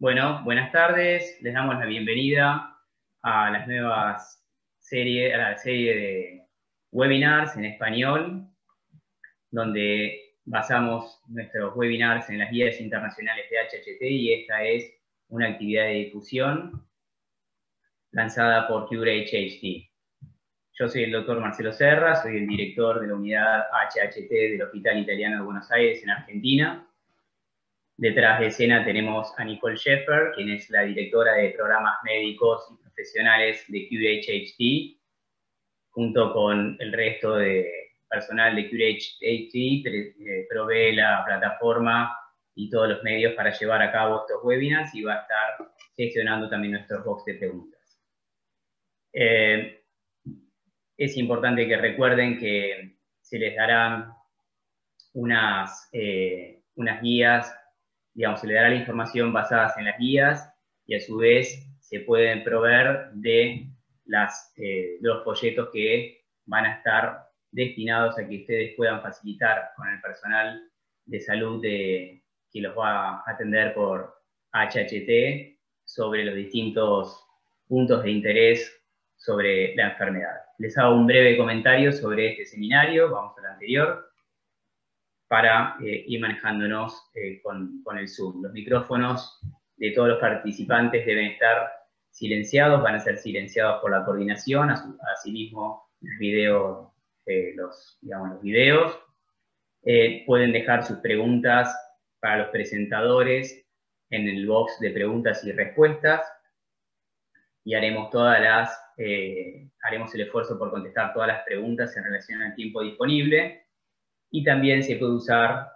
Bueno, buenas tardes. Les damos la bienvenida a las nuevas series, a la serie de webinars en español, donde basamos nuestros webinars en las guías internacionales de HHT y esta es una actividad de difusión lanzada por CureHHT. Yo soy el doctor Marcelo Serra, soy el director de la unidad HHT del Hospital Italiano de Buenos Aires en Argentina. Detrás de escena tenemos a Nicole Sheffer, quien es la directora de programas médicos y profesionales de CureHHT, junto con el resto de personal de CureHHT, eh, provee la plataforma y todos los medios para llevar a cabo estos webinars y va a estar gestionando también nuestros box de preguntas. Eh, es importante que recuerden que se les darán unas, eh, unas guías, digamos, se les dará la información basadas en las guías y a su vez se pueden proveer de eh, los folletos que van a estar destinados a que ustedes puedan facilitar con el personal de salud de, que los va a atender por HHT sobre los distintos puntos de interés sobre la enfermedad. Les hago un breve comentario sobre este seminario, vamos al anterior, para eh, ir manejándonos eh, con, el Zoom. Los micrófonos de todos los participantes deben estar silenciados, van a ser silenciados por la coordinación, asimismo los videos, eh, los, los videos. pueden dejar sus preguntas para los presentadores en el box de preguntas y respuestas y haremos todas las, haremos el esfuerzo por contestar todas las preguntas en relación al tiempo disponible. Y también se puede usar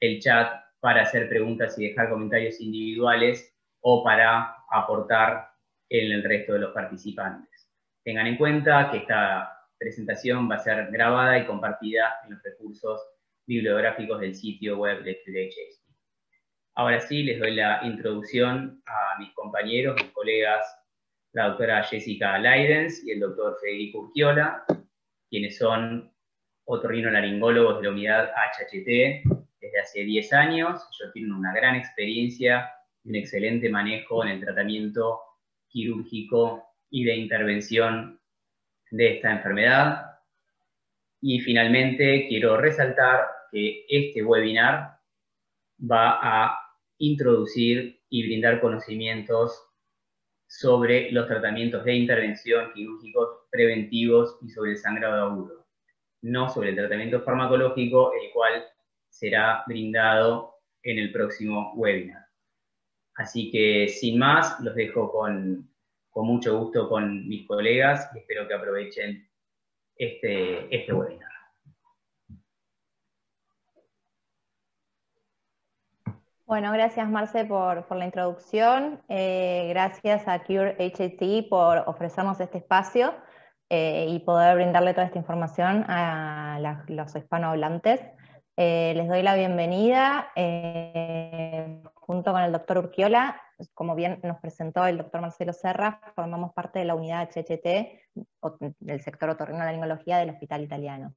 el chat para hacer preguntas y dejar comentarios individuales o para aportar en el resto de los participantes. Tengan en cuenta que esta presentación va a ser grabada y compartida en los recursos bibliográficos del sitio web de FDHS. Ahora sí, les doy la introducción a mis compañeros, mis colegas la doctora Jessica Leidens y el doctor Federico Urquiola, quienes son otorrinolaringólogos de la unidad HHT desde hace 10 años. Ellos tienen una gran experiencia y un excelente manejo en el tratamiento quirúrgico y de intervención de esta enfermedad. Y finalmente quiero resaltar que este webinar va a introducir y brindar conocimientos sobre los tratamientos de intervención quirúrgicos preventivos y sobre el sangrado agudo, no sobre el tratamiento farmacológico, el cual será brindado en el próximo webinar. Así que sin más, los dejo con, con mucho gusto con mis colegas y espero que aprovechen este, este webinar. Bueno, gracias Marce por, la introducción. Eh, gracias a Cure HT por ofrecernos este espacio eh, y poder brindarle toda esta información a los hispanohablantes. Eh, les doy la bienvenida junto con el doctor Urquiola. Como bien nos presentó el doctor Marcelo Serra, formamos parte de la unidad HHT del sector otorrinolaringología del Hospital Italiano.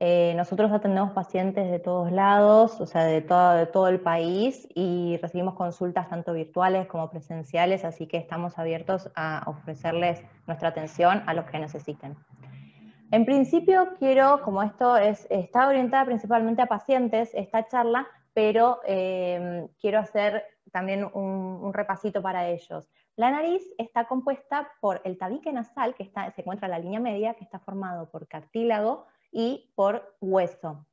Eh, nosotros atendemos pacientes de todos lados, o sea, de todo, el país y recibimos consultas tanto virtuales como presenciales, así que estamos abiertos a ofrecerles nuestra atención a los que necesiten. En principio quiero, como esto es, está orientada principalmente a pacientes, esta charla, pero eh, quiero hacer también un, repasito para ellos. La nariz está compuesta por el tabique nasal, que se encuentra en la línea media, que está formado por cartílago, y por hueso.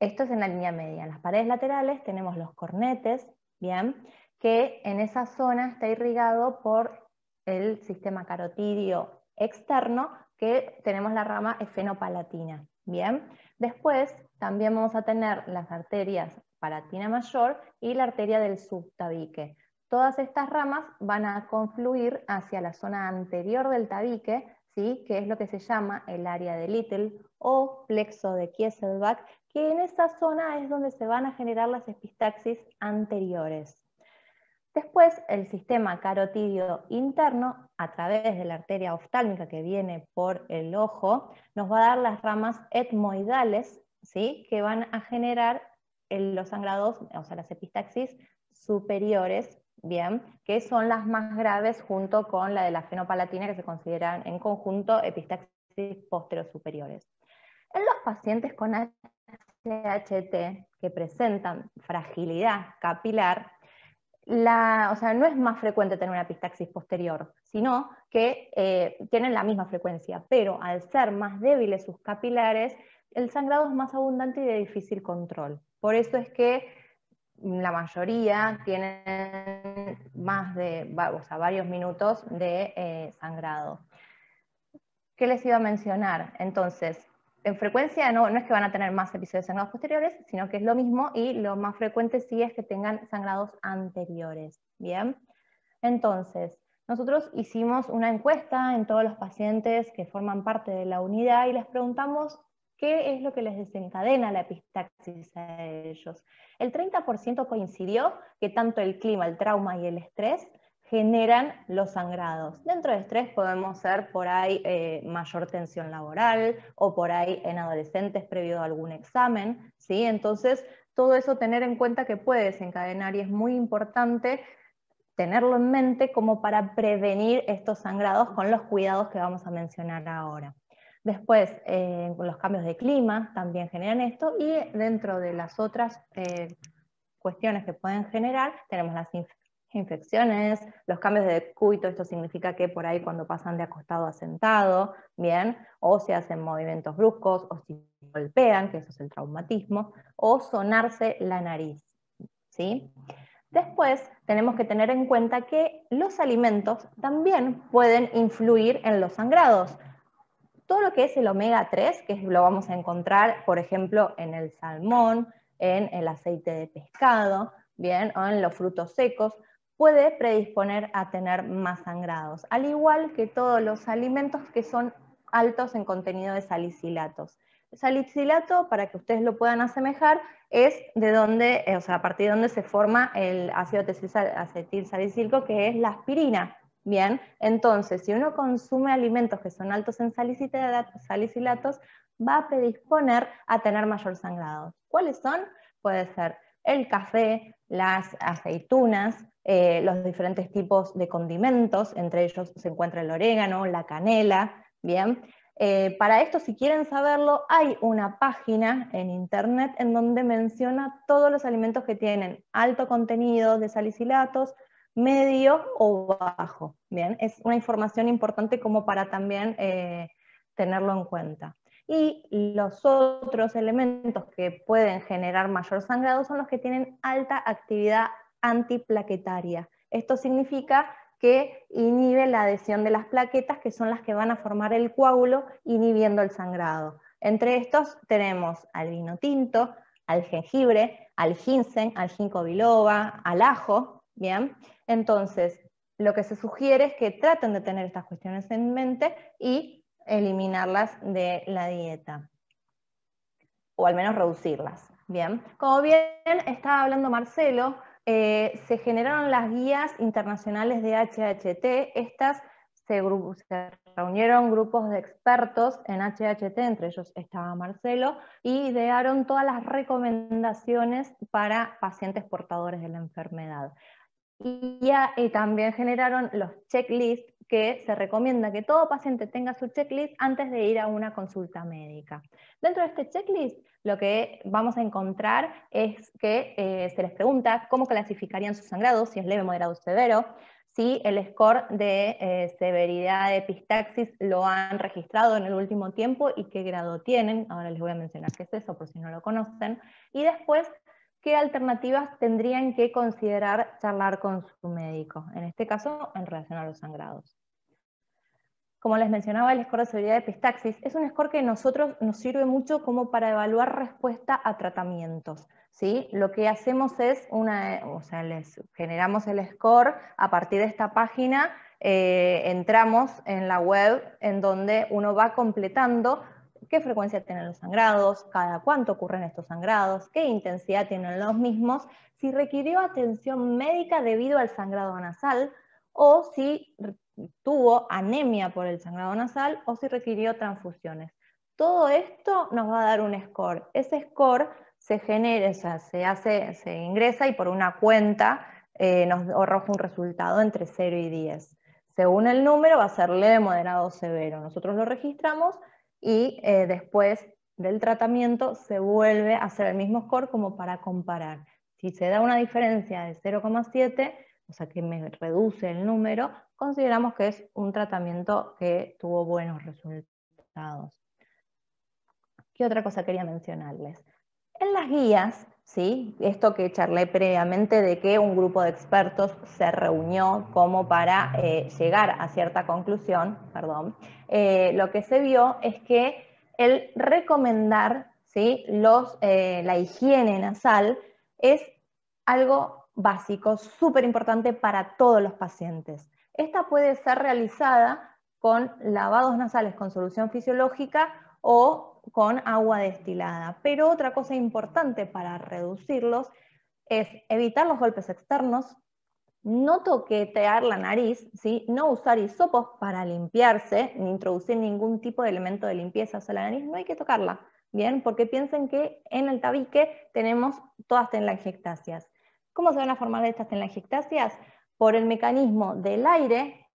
Esto es en la línea media. En las paredes laterales tenemos los cornetes, bien, que en esa zona está irrigado por el sistema carotidio externo, que tenemos la rama efenopalatina, bien. Después también vamos a tener las arterias palatina mayor y la arteria del subtabique. Todas estas ramas van a confluir hacia la zona anterior del tabique, ¿sí? que es lo que se llama el área de Little o plexo de Kieselbach, que en esa zona es donde se van a generar las epistaxis anteriores. Después, el sistema carotidio interno, a través de la arteria oftálmica que viene por el ojo, nos va a dar las ramas etmoidales, ¿sí? que van a generar los sangrados, o sea, las epistaxis superiores, bien, que son las más graves junto con la de la fenopalatina, que se consideran en conjunto epistaxis superiores. En los pacientes con HHT que presentan fragilidad capilar, la, o sea, no es más frecuente tener una epistaxis posterior, sino que eh, tienen la misma frecuencia, pero al ser más débiles sus capilares, el sangrado es más abundante y de difícil control. Por eso es que la mayoría tienen más de varios minutos de eh, sangrado. ¿Qué les iba a mencionar? Entonces, en frecuencia no, no es que van a tener más episodios de sangrados posteriores, sino que es lo mismo y lo más frecuente sí es que tengan sangrados anteriores. Bien, entonces, nosotros hicimos una encuesta en todos los pacientes que forman parte de la unidad y les preguntamos qué es lo que les desencadena la epistaxis a ellos. El 30% coincidió que tanto el clima, el trauma y el estrés generan los sangrados. Dentro de estrés podemos ser por ahí eh, mayor tensión laboral o por ahí en adolescentes previo a algún examen, ¿sí? Entonces, todo eso tener en cuenta que puede desencadenar y es muy importante tenerlo en mente como para prevenir estos sangrados con los cuidados que vamos a mencionar ahora. Después, eh, los cambios de clima también generan esto y dentro de las otras eh, cuestiones que pueden generar tenemos las infecciones, los cambios de decúbito, esto significa que por ahí cuando pasan de acostado a sentado, bien, o se hacen movimientos bruscos, o si golpean, que eso es el traumatismo, o sonarse la nariz, ¿sí? Después tenemos que tener en cuenta que los alimentos también pueden influir en los sangrados. Todo lo que es el omega 3, que lo vamos a encontrar, por ejemplo, en el salmón, en el aceite de pescado, bien, o en los frutos secos, puede predisponer a tener más sangrados, al igual que todos los alimentos que son altos en contenido de salicilatos. Salicilato, para que ustedes lo puedan asemejar, es de donde, eh, o sea, a partir de donde se forma el ácido acetil salicílico, que es la aspirina. Bien, entonces, si uno consume alimentos que son altos en salicilatos, va a predisponer a tener mayor sangrado. ¿Cuáles son? Puede ser el café, las aceitunas, eh, los diferentes tipos de condimentos, entre ellos se encuentra el orégano, la canela, bien. Eh, para esto, si quieren saberlo, hay una página en internet en donde menciona todos los alimentos que tienen alto contenido de salicilatos, medio o bajo. Bien, es una información importante como para también eh, tenerlo en cuenta. Y los otros elementos que pueden generar mayor sangrado son los que tienen alta actividad antiplaquetaria. Esto significa que inhibe la adhesión de las plaquetas, que son las que van a formar el coágulo, inhibiendo el sangrado. Entre estos tenemos al vino tinto, al jengibre, al ginseng, al ginkgo biloba, al ajo, ¿bien? Entonces, lo que se sugiere es que traten de tener estas cuestiones en mente y eliminarlas de la dieta, o al menos reducirlas, ¿bien? Como bien estaba hablando Marcelo, eh, se generaron las guías internacionales de HHT. Estas se, reunieron grupos de expertos en HHT, entre ellos estaba Marcelo, y idearon todas las recomendaciones para pacientes portadores de la enfermedad. Y, y también generaron los checklists que se recomienda que todo paciente tenga su checklist antes de ir a una consulta médica. Dentro de este checklist, lo que vamos a encontrar es que eh, se les pregunta cómo clasificarían su sangrado, si es leve, moderado o severo, si el score de eh, severidad de epistaxis lo han registrado en el último tiempo y qué grado tienen. Ahora les voy a mencionar qué es eso por si no lo conocen. Y después, qué alternativas tendrían que considerar charlar con su médico, en este caso en relación a los sangrados. Como les mencionaba, el score de severidad de epistaxis es un score que nosotros nos sirve mucho como para evaluar respuesta a tratamientos. ¿sí? Lo que hacemos es, una, o sea, les generamos el score a partir de esta página, eh, entramos en la web en donde uno va completando qué frecuencia tienen los sangrados, cada cuánto ocurren estos sangrados, qué intensidad tienen los mismos, si requirió atención médica debido al sangrado nasal o si tuvo anemia por el sangrado nasal o si requirió transfusiones. Todo esto nos va a dar un score. Ese score se genera, o sea, se hace, se ingresa y por una cuenta eh, nos arroja un resultado entre 0 y 10. Según el número va a ser leve, moderado o severo. Nosotros lo registramos y eh, después del tratamiento se vuelve a hacer el mismo score como para comparar. Si se da una diferencia de 0,7, o sea que me reduce el número, consideramos que es un tratamiento que tuvo buenos resultados. ¿Qué otra cosa quería mencionarles? En las guías, ¿sí? esto que charlé previamente de que un grupo de expertos se reunió como para eh, llegar a cierta conclusión, perdón, eh, lo que se vio es que el recomendar ¿sí? Los, eh, la higiene nasal es algo básico, súper importante para todos los pacientes. Esta puede ser realizada con lavados nasales con solución fisiológica o con agua destilada. Pero otra cosa importante para reducirlos es evitar los golpes externos, no toquetear la nariz, ¿sí? no usar hisopos para limpiarse, ni introducir ningún tipo de elemento de limpieza a la nariz, no hay que tocarla, ¿bien? Porque piensen que en el tabique tenemos todas telangiectasias. ¿Cómo se van a formar estas telangiectasias? Por el mecanismo del aire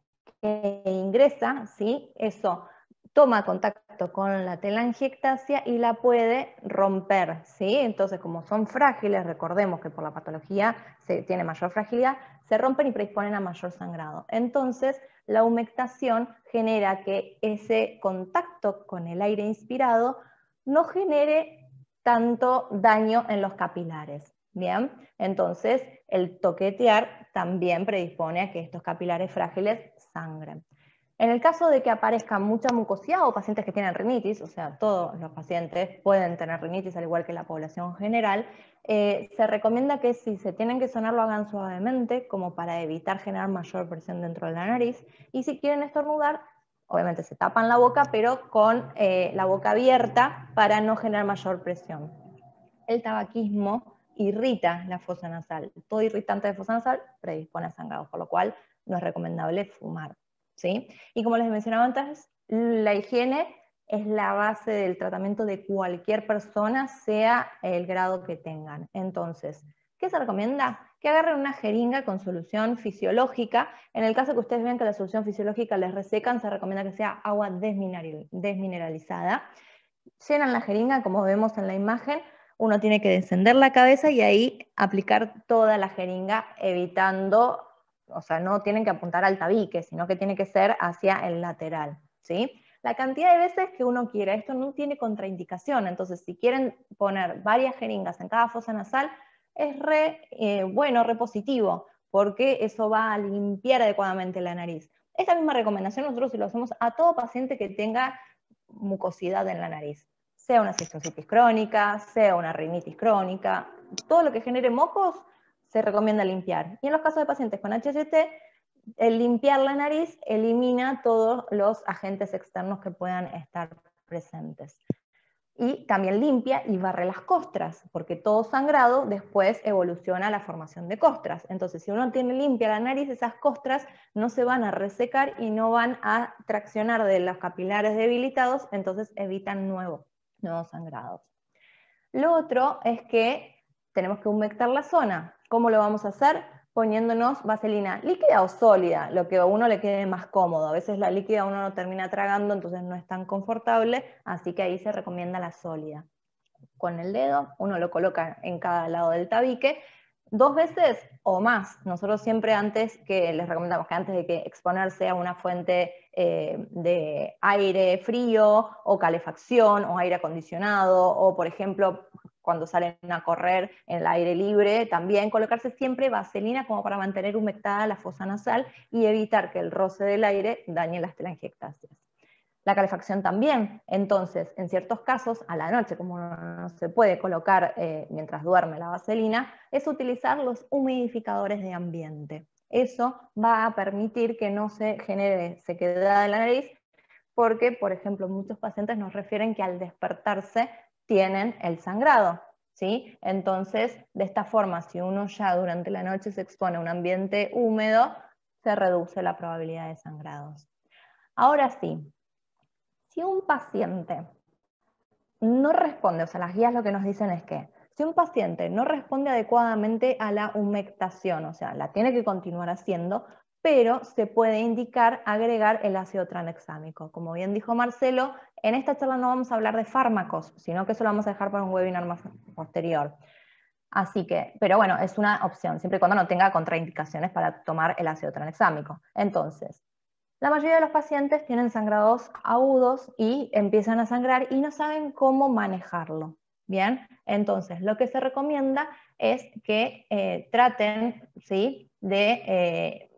que ingresa, ¿sí? Eso toma contacto con la telangiectasia y la puede romper, ¿sí? Entonces, como son frágiles, recordemos que por la patología se tiene mayor fragilidad, se rompen y predisponen a mayor sangrado. Entonces, la humectación genera que ese contacto con el aire inspirado no genere tanto daño en los capilares. Bien, entonces el toquetear también predispone a que estos capilares frágiles sangren. En el caso de que aparezca mucha mucosidad o pacientes que tienen rinitis, o sea, todos los pacientes pueden tener rinitis al igual que la población general, eh, se recomienda que si se tienen que sonar lo hagan suavemente, como para evitar generar mayor presión dentro de la nariz, y si quieren estornudar, obviamente se tapan la boca, pero con eh, la boca abierta para no generar mayor presión. El tabaquismo irrita la fosa nasal. Todo irritante de fosa nasal predispone a por lo cual no es recomendable fumar. Y como les mencionaba antes, la higiene es la base del tratamiento de cualquier persona, sea el grado que tengan. Entonces, ¿qué se recomienda? Que agarren una jeringa con solución fisiológica. En el caso que ustedes vean que la solución fisiológica les resecan, se recomienda que sea agua desmineralizada. Llenan la jeringa, como vemos en la imagen, uno tiene que descender la cabeza y ahí aplicar toda la jeringa, evitando o sea, no tienen que apuntar al tabique, sino que tiene que ser hacia el lateral, ¿sí? La cantidad de veces que uno quiera, esto no tiene contraindicación, entonces si quieren poner varias jeringas en cada fosa nasal, es re eh, bueno, re positivo, porque eso va a limpiar adecuadamente la nariz. Esta misma recomendación nosotros lo hacemos a todo paciente que tenga mucosidad en la nariz, sea una cistocitis crónica, sea una rinitis crónica, todo lo que genere mocos, se recomienda limpiar. Y en los casos de pacientes con HST, el limpiar la nariz elimina todos los agentes externos que puedan estar presentes. Y también limpia y barre las costras, porque todo sangrado después evoluciona a la formación de costras. Entonces, si uno tiene limpia la nariz, esas costras no se van a resecar y no van a traccionar de los capilares debilitados, entonces evitan nuevos sangrados. Lo otro es que tenemos que humectar la zona. ¿Cómo lo vamos a hacer? Poniéndonos vaselina líquida o sólida, lo que a uno le quede más cómodo. A veces la líquida uno no termina tragando, entonces no es tan confortable, así que ahí se recomienda la sólida. Con el dedo uno lo coloca en cada lado del tabique dos veces o más. Nosotros siempre antes que les recomendamos que antes de que exponerse a una fuente eh, de aire frío o calefacción o aire acondicionado o por ejemplo cuando salen a correr en el aire libre, también colocarse siempre vaselina como para mantener humectada la fosa nasal y evitar que el roce del aire dañe las telangiectasias. La calefacción también, entonces, en ciertos casos, a la noche, como no se puede colocar eh, mientras duerme la vaselina, es utilizar los humidificadores de ambiente. Eso va a permitir que no se genere sequedad de la nariz, porque, por ejemplo, muchos pacientes nos refieren que al despertarse tienen el sangrado. ¿sí? Entonces, de esta forma, si uno ya durante la noche se expone a un ambiente húmedo, se reduce la probabilidad de sangrados. Ahora sí, si un paciente no responde, o sea, las guías lo que nos dicen es que Si un paciente no responde adecuadamente a la humectación, o sea, la tiene que continuar haciendo, pero se puede indicar agregar el ácido tranexámico. Como bien dijo Marcelo, en esta charla no vamos a hablar de fármacos, sino que eso lo vamos a dejar para un webinar más posterior. Así que, pero bueno, es una opción, siempre y cuando no tenga contraindicaciones para tomar el ácido tranexámico. Entonces, la mayoría de los pacientes tienen sangrados agudos y empiezan a sangrar y no saben cómo manejarlo. Bien, entonces lo que se recomienda es que eh, traten ¿sí? de eh,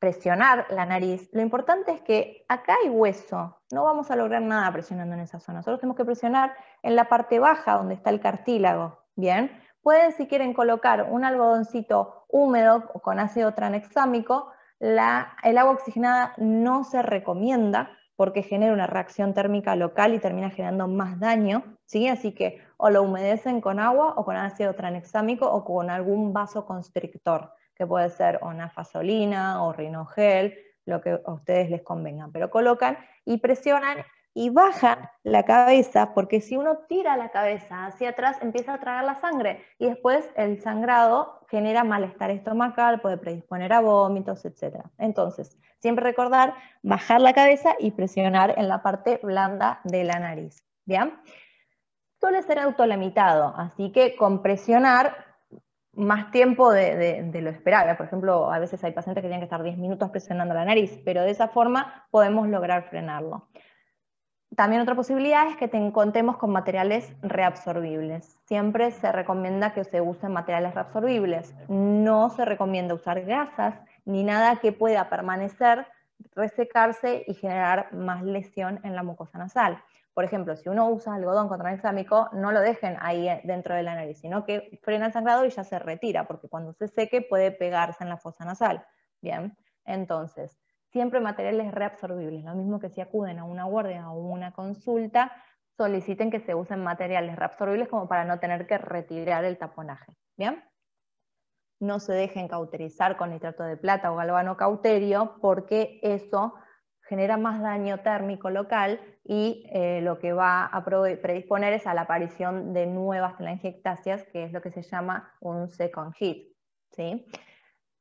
presionar la nariz. Lo importante es que acá hay hueso, no vamos a lograr nada presionando en esa zona. Nosotros tenemos que presionar en la parte baja donde está el cartílago. Bien, pueden si quieren colocar un algodoncito húmedo con ácido tranexámico el agua oxigenada no se recomienda porque genera una reacción térmica local y termina generando más daño, ¿sí? Así que o lo humedecen con agua o con ácido tranexámico o con algún vaso constrictor, que puede ser o nafasolina o rinogel, lo que a ustedes les convenga, pero colocan y presionan y bajan la cabeza, porque si uno tira la cabeza hacia atrás, empieza a tragar la sangre y después el sangrado genera malestar estomacal, puede predisponer a vómitos, etc. Entonces, siempre recordar bajar la cabeza y presionar en la parte blanda de la nariz. ¿Bien? Suele ser autolimitado, así que con presionar más tiempo de, lo esperable. Por ejemplo, a veces hay pacientes que tienen que estar 10 minutos presionando la nariz, pero de esa forma podemos lograr frenarlo. También otra posibilidad es que te contemos con materiales reabsorbibles. Siempre se recomienda que se usen materiales reabsorbibles. No se recomienda usar gasas ni nada que pueda permanecer, resecarse y generar más lesión en la mucosa nasal. Por ejemplo, si uno usa algodón contra exámico, no lo dejen ahí dentro de la nariz, sino que frena el sangrado y ya se retira, porque cuando se seque puede pegarse en la fosa nasal. Bien, entonces, siempre materiales reabsorbibles. Lo mismo que si acuden a una guardia o una consulta, soliciten que se usen materiales reabsorbibles como para no tener que retirar el taponaje. ¿Bien? No se dejen cauterizar con nitrato de plata o galvano cauterio porque eso genera más daño térmico local y eh, lo que va a predisponer es a la aparición de nuevas telangiectasias, que es lo que se llama un second hit. ¿sí?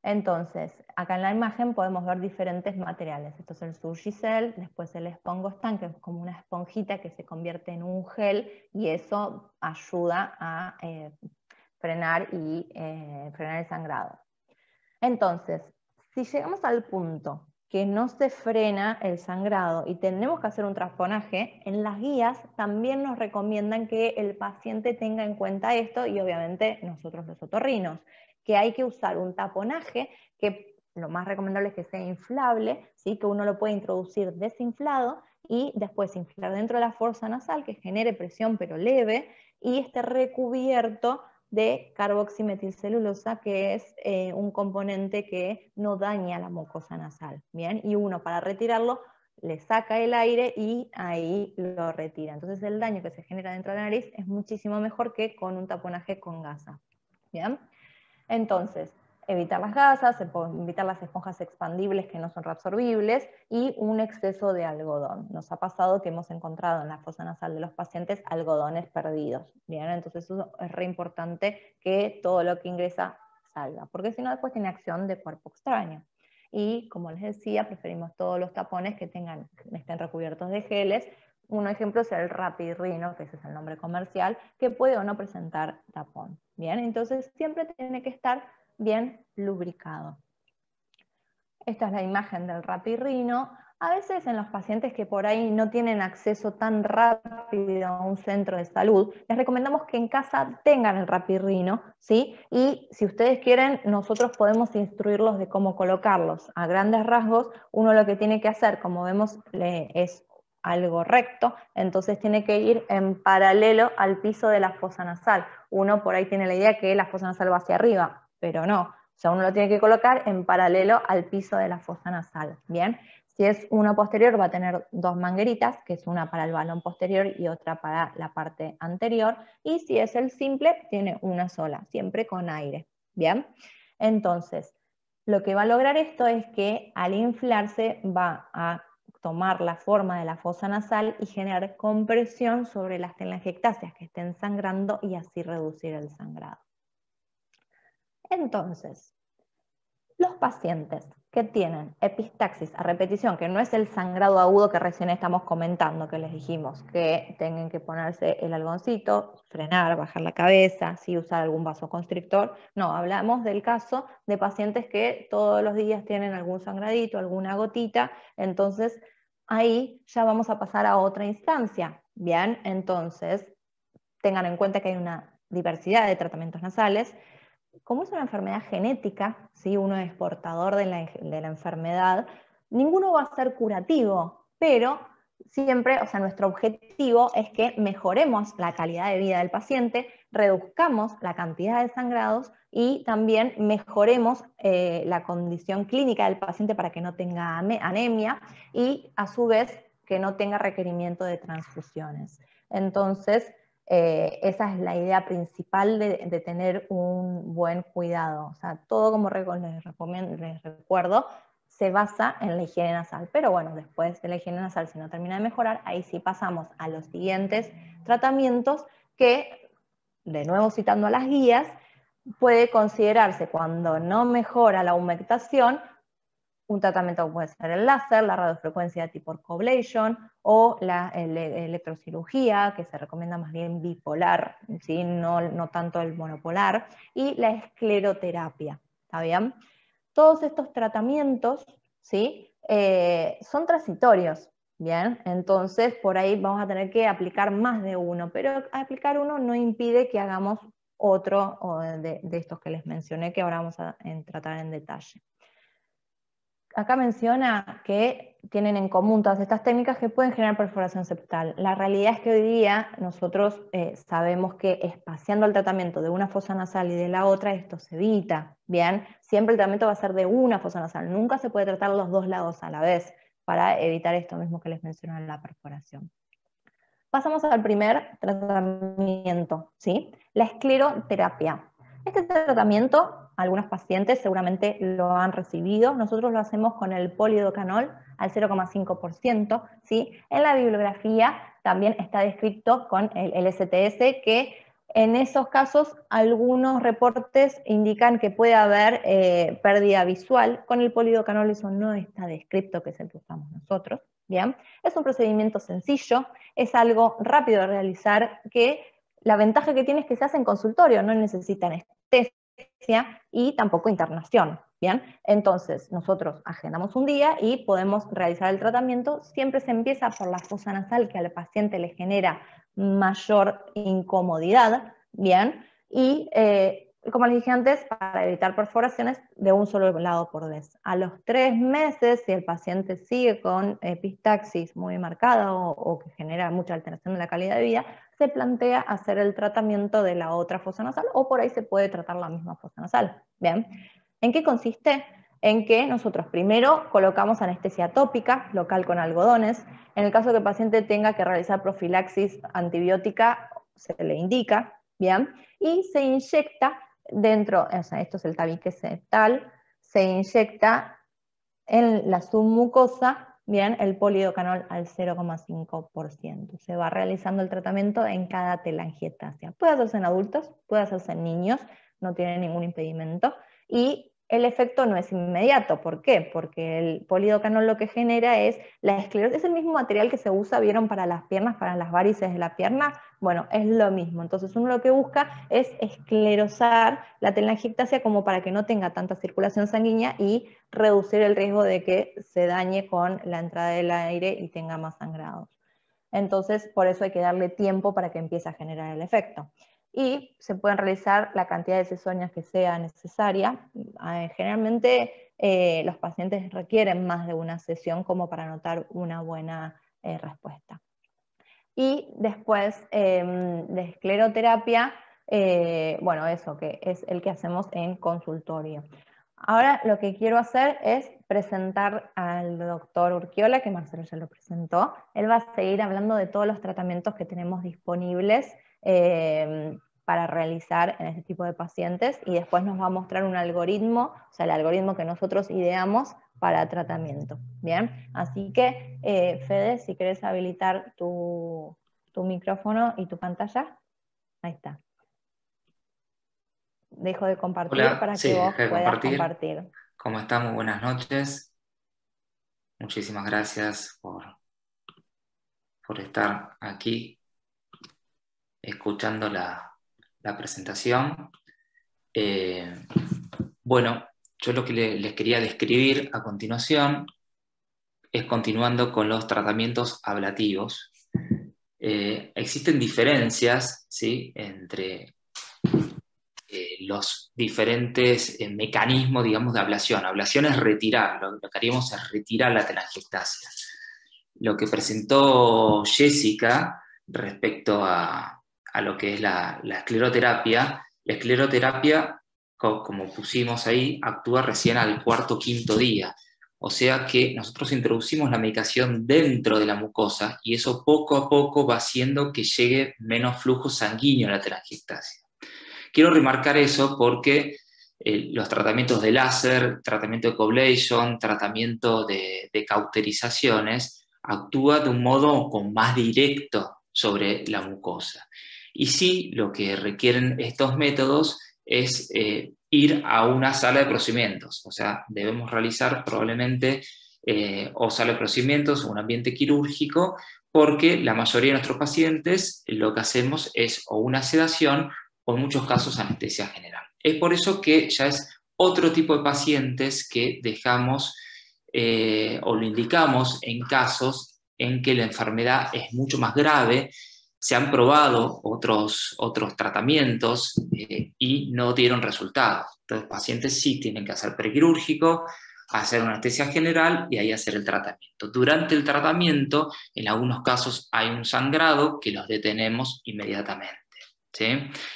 Entonces, acá en la imagen podemos ver diferentes materiales. Esto es el Surgicel, después el Espongostan, que es como una esponjita que se convierte en un gel y eso ayuda a eh, frenar y eh, frenar el sangrado. Entonces, si llegamos al punto que no se frena el sangrado y tenemos que hacer un trasponaje, en las guías también nos recomiendan que el paciente tenga en cuenta esto y obviamente nosotros los otorrinos que hay que usar un taponaje que lo más recomendable es que sea inflable, ¿sí? que uno lo puede introducir desinflado y después inflar dentro de la fuerza nasal, que genere presión pero leve, y esté recubierto de carboximetilcelulosa, que es eh, un componente que no daña la mucosa nasal. ¿bien? Y uno para retirarlo le saca el aire y ahí lo retira. Entonces el daño que se genera dentro de la nariz es muchísimo mejor que con un taponaje con gasa. ¿bien? Entonces, evitar las gasas, evitar las esponjas expandibles que no son reabsorbibles y un exceso de algodón. Nos ha pasado que hemos encontrado en la fosa nasal de los pacientes algodones perdidos. Bien, entonces eso es re importante que todo lo que ingresa salga, porque si no después tiene acción de cuerpo extraño. Y como les decía, preferimos todos los tapones que tengan, estén recubiertos de geles. Un ejemplo es el Rapid que ese es el nombre comercial, que puede o no presentar tapón. Bien, entonces siempre tiene que estar bien lubricado. Esta es la imagen del rapirrino. A veces en los pacientes que por ahí no tienen acceso tan rápido a un centro de salud, les recomendamos que en casa tengan el rapirrino, ¿sí? Y si ustedes quieren, nosotros podemos instruirlos de cómo colocarlos. A grandes rasgos, uno lo que tiene que hacer, como vemos, es algo recto, entonces tiene que ir en paralelo al piso de la fosa nasal. Uno por ahí tiene la idea que la fosa nasal va hacia arriba, pero no. O sea, uno lo tiene que colocar en paralelo al piso de la fosa nasal. Bien, si es uno posterior va a tener dos mangueritas, que es una para el balón posterior y otra para la parte anterior. Y si es el simple, tiene una sola, siempre con aire. Bien, entonces lo que va a lograr esto es que al inflarse va a tomar la forma de la fosa nasal y generar compresión sobre las telangiectasias que estén sangrando y así reducir el sangrado. Entonces, los pacientes que tienen epistaxis a repetición, que no es el sangrado agudo que recién estamos comentando, que les dijimos, que tengan que ponerse el algoncito, frenar, bajar la cabeza, si usar algún vasoconstrictor. No, hablamos del caso de pacientes que todos los días tienen algún sangradito, alguna gotita, entonces ahí ya vamos a pasar a otra instancia. Bien, entonces tengan en cuenta que hay una diversidad de tratamientos nasales como es una enfermedad genética, si uno es portador de la, enfermedad, ninguno va a ser curativo, pero siempre, o sea, nuestro objetivo es que mejoremos la calidad de vida del paciente, reduzcamos la cantidad de sangrados y también mejoremos eh, la condición clínica del paciente para que no tenga anemia y a su vez que no tenga requerimiento de transfusiones. Entonces, eh, esa es la idea principal de, tener un buen cuidado. O sea, todo como les, les recuerdo, se basa en la higiene nasal. Pero bueno, después de la higiene nasal, si no termina de mejorar, ahí sí pasamos a los siguientes tratamientos que, de nuevo citando a las guías, puede considerarse cuando no mejora la humectación un tratamiento puede ser el láser, la radiofrecuencia tipo coblation o la electrocirugía, que se recomienda más bien bipolar, ¿sí? no, no tanto el monopolar, y la escleroterapia. ¿Está bien? Todos estos tratamientos ¿sí? Eh, son transitorios. Bien, entonces por ahí vamos a tener que aplicar más de uno, pero aplicar uno no impide que hagamos otro de, de estos que les mencioné, que ahora vamos a tratar en detalle acá menciona que tienen en común todas estas técnicas que pueden generar perforación septal. La realidad es que hoy día nosotros eh, sabemos que espaciando el tratamiento de una fosa nasal y de la otra, esto se evita. Bien, siempre el tratamiento va a ser de una fosa nasal, nunca se puede tratar los dos lados a la vez para evitar esto mismo que les mencioné en la perforación. Pasamos al primer tratamiento, ¿sí? la escleroterapia. Este tratamiento, algunos pacientes seguramente lo han recibido, nosotros lo hacemos con el polidocanol al 0,5%, ¿sí? En la bibliografía también está descrito con el STS que en esos casos algunos reportes indican que puede haber eh, pérdida visual, con el polidocanol eso no está descrito, que es el que usamos nosotros, ¿bien? Es un procedimiento sencillo, es algo rápido de realizar que la ventaja que tiene es que se hace en consultorio, no necesitan anestesia y tampoco internación. Bien, entonces nosotros agendamos un día y podemos realizar el tratamiento. Siempre se empieza por la fosa nasal que al paciente le genera mayor incomodidad. Bien, y eh, como les dije antes, para evitar perforaciones de un solo lado por vez. A los tres meses, si el paciente sigue con epistaxis muy marcada o, que genera mucha alteración de la calidad de vida, se plantea hacer el tratamiento de la otra fosa nasal o por ahí se puede tratar la misma fosa nasal. Bien, ¿en qué consiste? En que nosotros primero colocamos anestesia tópica local con algodones. En el caso que el paciente tenga que realizar profilaxis antibiótica, se le indica, bien, y se inyecta dentro, o sea, esto es el tabique septal, se inyecta en la submucosa, bien, el polidocanol al 0,5%. Se va realizando el tratamiento en cada telangiectasia. Puede hacerse en adultos, puede hacerse en niños, no tiene ningún impedimento. Y el efecto no es inmediato. ¿Por qué? Porque el polidocanol lo que genera es la esclerosis. Es el mismo material que se usa, ¿vieron? Para las piernas, para las varices de la pierna. Bueno, es lo mismo. Entonces uno lo que busca es esclerosar la telangiectasia como para que no tenga tanta circulación sanguínea y reducir el riesgo de que se dañe con la entrada del aire y tenga más sangrados. Entonces, por eso hay que darle tiempo para que empiece a generar el efecto y se pueden realizar la cantidad de cesoñas que sea necesaria. Eh, generalmente eh, los pacientes requieren más de una sesión como para notar una buena eh, respuesta. Y después em, de escleroterapia, bueno, eso que es el que hacemos en consultorio. Ahora lo que quiero hacer es presentar al doctor Urquiola, que Marcelo ya lo presentó. Él va a seguir hablando de todos los tratamientos que tenemos disponibles Em, para realizar en este tipo de pacientes y después nos va a mostrar un algoritmo, o sea, el algoritmo que nosotros ideamos para tratamiento. Bien, así que eh, Fede, si quieres habilitar tu, micrófono y tu pantalla, ahí está. Dejo de compartir para que vos puedas compartir. ¿Cómo estamos? Buenas noches. Muchísimas gracias por, por estar aquí escuchando la, presentación. Eh, bueno, yo lo que les quería describir a continuación es continuando con los tratamientos ablativos. Eh, existen diferencias ¿sí? entre eh, los diferentes mecanismos, digamos, de ablación. Ablación es retirar, lo, que haríamos es retirar la telangiectasia. Lo que presentó Jessica respecto a, a lo que es la, escleroterapia, la escleroterapia, como pusimos ahí, actúa recién al cuarto quinto día. O sea que nosotros introducimos la medicación dentro de la mucosa y eso poco a poco va haciendo que llegue menos flujo sanguíneo a la telangiectasia. Quiero remarcar eso porque eh, los tratamientos de láser, tratamiento de coblation, tratamiento de, de cauterizaciones, actúa de un modo con más directo sobre la mucosa. Y sí, lo que requieren estos métodos es eh, ir a una sala de procedimientos, o sea, debemos realizar probablemente eh, o sala de procedimientos o un ambiente quirúrgico, porque la mayoría de nuestros pacientes lo que hacemos es o una sedación o en muchos casos anestesia general. Es por eso que ya es otro tipo de pacientes que dejamos eh, o lo indicamos en casos en que la enfermedad es mucho más grave se han probado otros, otros tratamientos eh, y no dieron resultados. Entonces, pacientes sí tienen que hacer prequirúrgico, hacer una anestesia general y ahí hacer el tratamiento. Durante el tratamiento, en algunos casos hay un sangrado que los detenemos inmediatamente. ¿sí?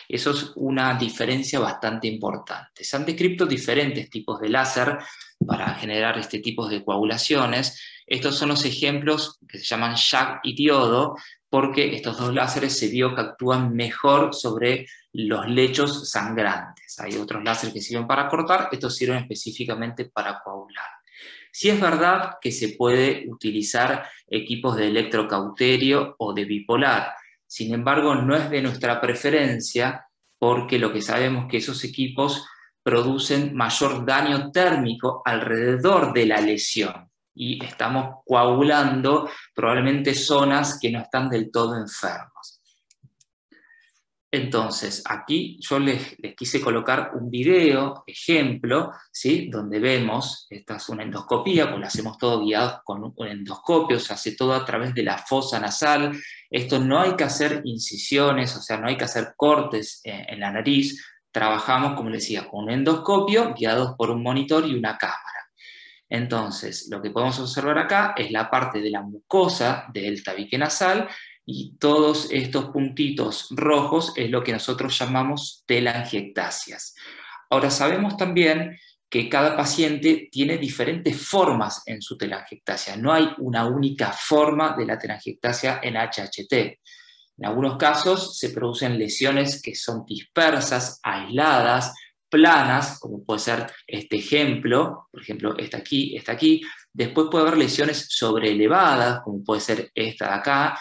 Eso es una diferencia bastante importante. Se han descrito diferentes tipos de láser para generar este tipo de coagulaciones. Estos son los ejemplos que se llaman Jack y diodo, porque estos dos láseres se vio que actúan mejor sobre los lechos sangrantes. Hay otros láseres que sirven para cortar, estos sirven específicamente para coagular. Sí es verdad que se puede utilizar equipos de electrocauterio o de bipolar, sin embargo no es de nuestra preferencia porque lo que sabemos es que esos equipos producen mayor daño térmico alrededor de la lesión y estamos coagulando probablemente zonas que no están del todo enfermas. Entonces, aquí yo les, quise colocar un video, ejemplo, ¿sí? donde vemos, esta es una endoscopía, pues lo hacemos todo guiado con un endoscopio, se hace todo a través de la fosa nasal. Esto no hay que hacer incisiones, o sea, no hay que hacer cortes en, en la nariz. Trabajamos, como les decía, con un endoscopio guiados por un monitor y una cámara. Entonces, lo que podemos observar acá es la parte de la mucosa del tabique nasal y todos estos puntitos rojos es lo que nosotros llamamos telangiectasias. Ahora sabemos también que cada paciente tiene diferentes formas en su telangiectasia. No hay una única forma de la telangiectasia en HHT. En algunos casos se producen lesiones que son dispersas, aisladas, planas, como puede ser este ejemplo, por ejemplo, esta aquí, esta aquí. Después puede haber lesiones sobreelevadas, como puede ser esta de acá.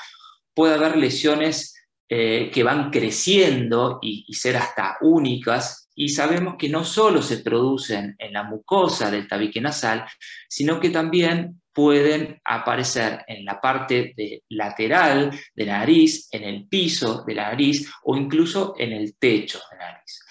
Puede haber lesiones eh, que van creciendo y, ser hasta únicas. Y sabemos que no solo se producen en la mucosa del tabique nasal, sino que también pueden aparecer en la parte lateral de la nariz, en el piso de la nariz o incluso en el techo de la nariz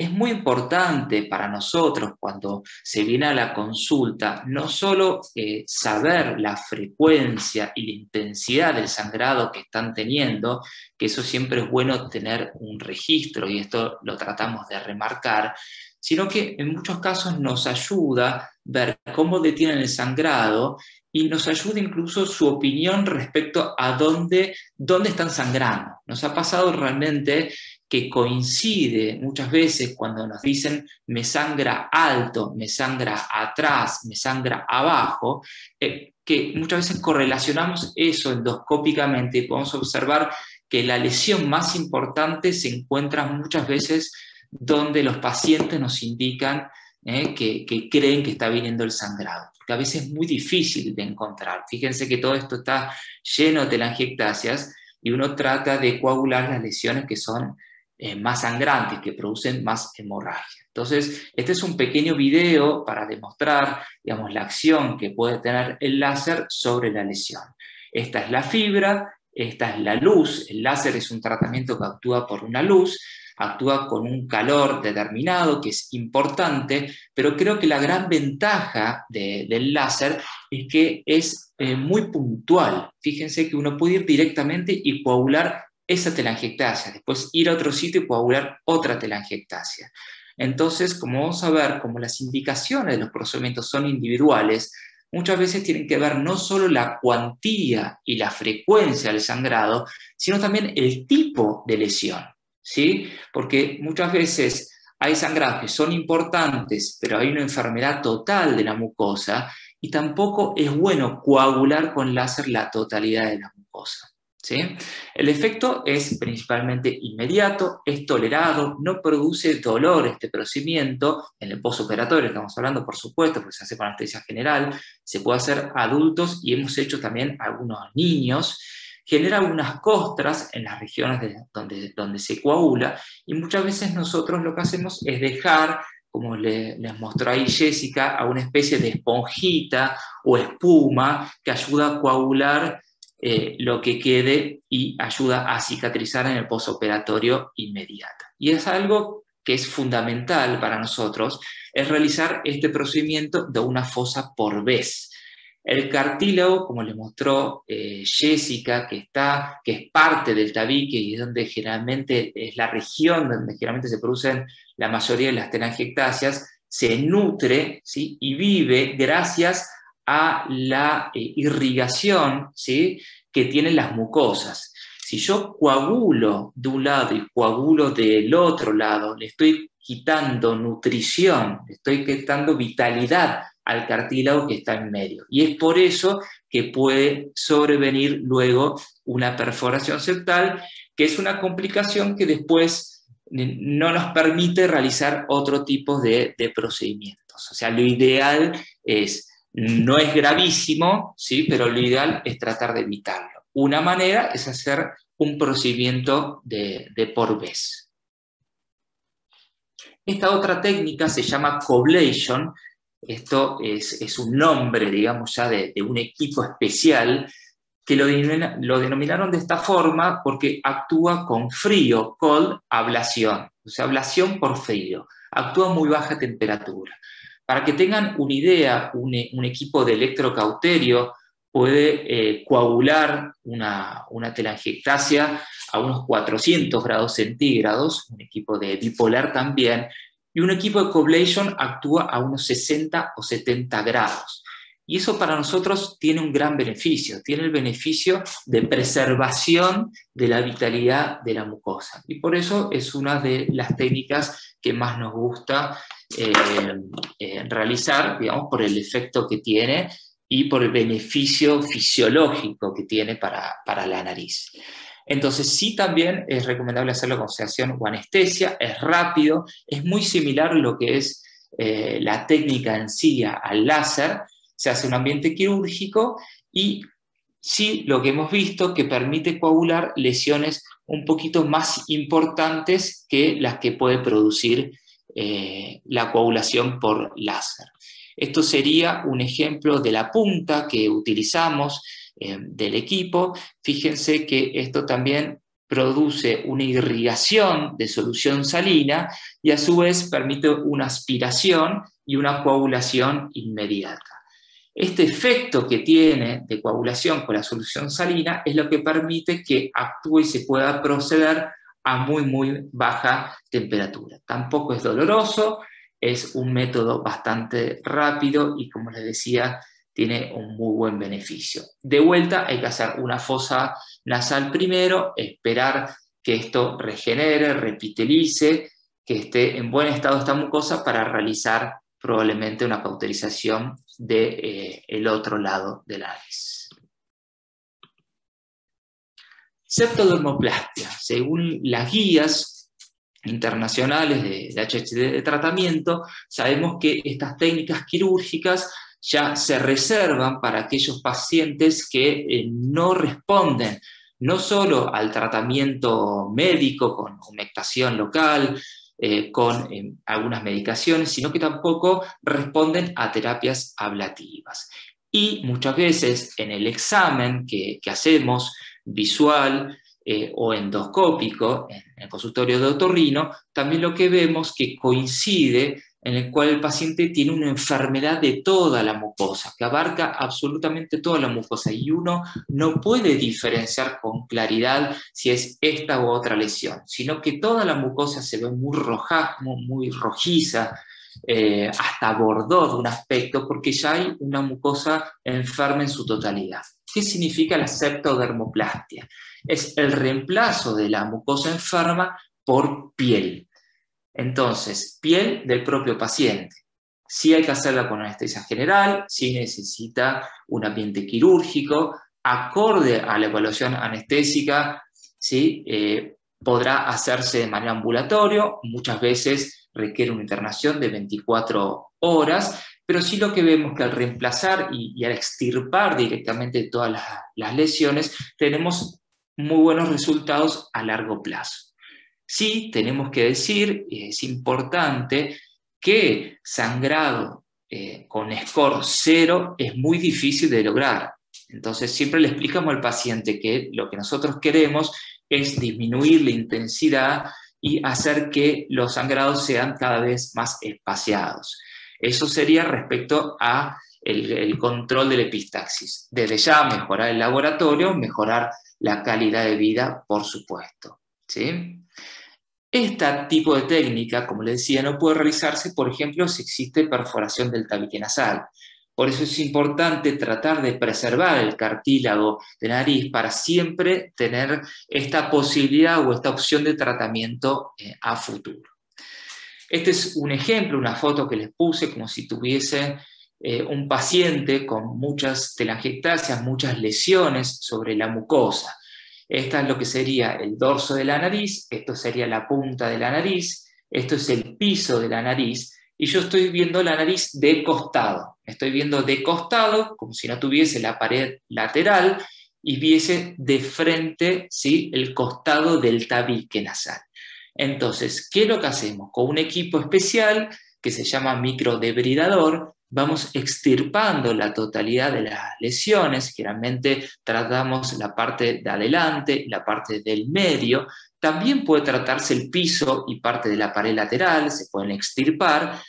es muy importante para nosotros cuando se viene a la consulta no solo eh, saber la frecuencia y la intensidad del sangrado que están teniendo, que eso siempre es bueno tener un registro y esto lo tratamos de remarcar, sino que en muchos casos nos ayuda ver cómo detienen el sangrado y nos ayuda incluso su opinión respecto a dónde, dónde están sangrando. Nos ha pasado realmente que coincide muchas veces cuando nos dicen me sangra alto, me sangra atrás, me sangra abajo, eh, que muchas veces correlacionamos eso endoscópicamente y podemos observar que la lesión más importante se encuentra muchas veces donde los pacientes nos indican eh, que, creen que está viniendo el sangrado. que a veces es muy difícil de encontrar. Fíjense que todo esto está lleno de telangiectasias y uno trata de coagular las lesiones que son eh, más sangrantes, que producen más hemorragia. Entonces, este es un pequeño video para demostrar, digamos, la acción que puede tener el láser sobre la lesión. Esta es la fibra, esta es la luz. El láser es un tratamiento que actúa por una luz, actúa con un calor determinado que es importante, pero creo que la gran ventaja del láser es que es eh, muy puntual. Fíjense que uno puede ir directamente y coagular esa telangiectasia, después ir a otro sitio y coagular otra telangiectasia. Entonces, como vamos a ver, como las indicaciones de los procedimientos son individuales, muchas veces tienen que ver no solo la cuantía y la frecuencia del sangrado, sino también el tipo de lesión, ¿sí? Porque muchas veces hay sangrados que son importantes, pero hay una enfermedad total de la mucosa y tampoco es bueno coagular con láser la totalidad de la mucosa. El efecto es principalmente inmediato, es tolerado, no produce dolor este procedimiento. En el postoperatorio estamos hablando, por supuesto, porque se hace con anestesia general, se puede hacer adultos y hemos hecho también algunos niños. Genera algunas costras en las regiones donde, donde se coagula y muchas veces nosotros lo que hacemos es dejar como les mostró ahí Jessica, a una especie de esponjita o espuma que ayuda a coagular eh, lo que quede y ayuda a cicatrizar en el posoperatorio inmediato. Y es algo que es fundamental para nosotros, es realizar este procedimiento de una fosa por vez. El cartílago, como le mostró eh, Jessica, que, está, que es parte del tabique y es donde generalmente es la región donde generalmente se producen la mayoría de las telangiectasias, se nutre ¿sí? y vive gracias a la eh, irrigación ¿sí? que tienen las mucosas. Si yo coagulo de un lado y coagulo del otro lado, le estoy quitando nutrición, le estoy quitando vitalidad al cartílago que está en medio. Y es por eso que puede sobrevenir luego una perforación septal, que es una complicación que después no nos permite realizar otro tipo de, de procedimientos. O sea, lo ideal es no es gravísimo, ¿sí? pero lo ideal es tratar de evitarlo. Una manera es hacer un procedimiento de, por vez. Esta otra técnica se llama coblation. Esto es, un nombre, digamos, ya de, un equipo especial que lo, lo, denominaron de esta forma porque actúa con frío, cold ablación, o sea, ablación por frío. Actúa a muy baja temperatura. Para que tengan una idea, un, equipo de electrocauterio puede eh, coagular una, una telangiectasia a unos 400 grados centígrados, un equipo de bipolar también, y un equipo de coblation actúa a unos 60 o 70 grados. Y eso para nosotros tiene un gran beneficio, tiene el beneficio de preservación de la vitalidad de la mucosa. Y por eso es una de las técnicas que más nos gusta eh, eh, realizar, digamos, por el efecto que tiene y por el beneficio fisiológico que tiene para, la nariz. Entonces sí también es recomendable hacerlo con sedación o anestesia, es rápido, es muy similar lo que es eh, la técnica en sí al láser, se hace un ambiente quirúrgico y sí lo que hemos visto que permite coagular lesiones un poquito más importantes que las que puede producir eh, la coagulación por láser. Esto sería un ejemplo de la punta que utilizamos eh, del equipo. Fíjense que esto también produce una irrigación de solución salina y a su vez permite una aspiración y una coagulación inmediata. Este efecto que tiene de coagulación con la solución salina es lo que permite que actúe y se pueda proceder a muy, muy baja temperatura. Tampoco es doloroso, es un método bastante rápido y como les decía, tiene un muy buen beneficio. De vuelta hay que hacer una fosa nasal primero, esperar que esto regenere, repitelice, que esté en buen estado esta mucosa para realizar probablemente una cauterización del de, eh, otro lado de la nariz. Septodermoplastia, según las guías internacionales de, HHD de tratamiento, sabemos que estas técnicas quirúrgicas ya se reservan para aquellos pacientes que eh, no responden no solo al tratamiento médico con humectación local, eh, con eh, algunas medicaciones, sino que tampoco responden a terapias ablativas. Y muchas veces en el examen que, hacemos visual eh, o endoscópico en el consultorio de otorrino, también lo que vemos que coincide en el cual el paciente tiene una enfermedad de toda la mucosa, que abarca absolutamente toda la mucosa y uno no puede diferenciar con claridad si es esta u otra lesión, sino que toda la mucosa se ve muy roja, muy, rojiza, eh, hasta bordó de un aspecto, porque ya hay una mucosa enferma en su totalidad. ¿Qué significa la septodermoplastia? Es el reemplazo de la mucosa enferma por piel. Entonces, piel del propio paciente. Si hay que hacerla con anestesia general, si necesita un ambiente quirúrgico, acorde a la evaluación anestésica, ¿sí? Eh, podrá hacerse de manera ambulatoria, muchas veces requiere una internación de 24 horas, pero sí lo que vemos que al reemplazar y, al extirpar directamente todas las lesiones, tenemos muy buenos resultados a largo plazo. Sí, tenemos que decir, y es importante, que sangrado eh, con score cero es muy difícil de lograr. Entonces, siempre le explicamos al paciente que lo que nosotros queremos es disminuir la intensidad y hacer que los sangrados sean cada vez más espaciados. Eso sería respecto a el, control de la epistaxis. Desde ya mejorar el laboratorio, mejorar la calidad de vida, por supuesto. ¿sí? Este tipo de técnica, como les decía, no puede realizarse, por ejemplo, si existe perforación del tabique nasal. Por eso es importante tratar de preservar el cartílago de nariz para siempre tener esta posibilidad o esta opción de tratamiento eh, a futuro. Este es un ejemplo, una foto que les puse como si tuviese eh, un paciente con muchas telangiectasias, muchas lesiones sobre la mucosa. Esta es lo que sería el dorso de la nariz, esto sería la punta de la nariz, esto es el piso de la nariz, y yo estoy viendo la nariz de costado. Estoy viendo de costado, como si no tuviese la pared lateral, y viese de frente ¿sí? el costado del tabique nasal. Entonces, ¿qué es lo que hacemos? Con un equipo especial que se llama microdebridador, vamos extirpando la totalidad de las lesiones, generalmente tratamos la parte de adelante, la parte del medio, también puede tratarse el piso y parte de la pared lateral, se pueden extirpar,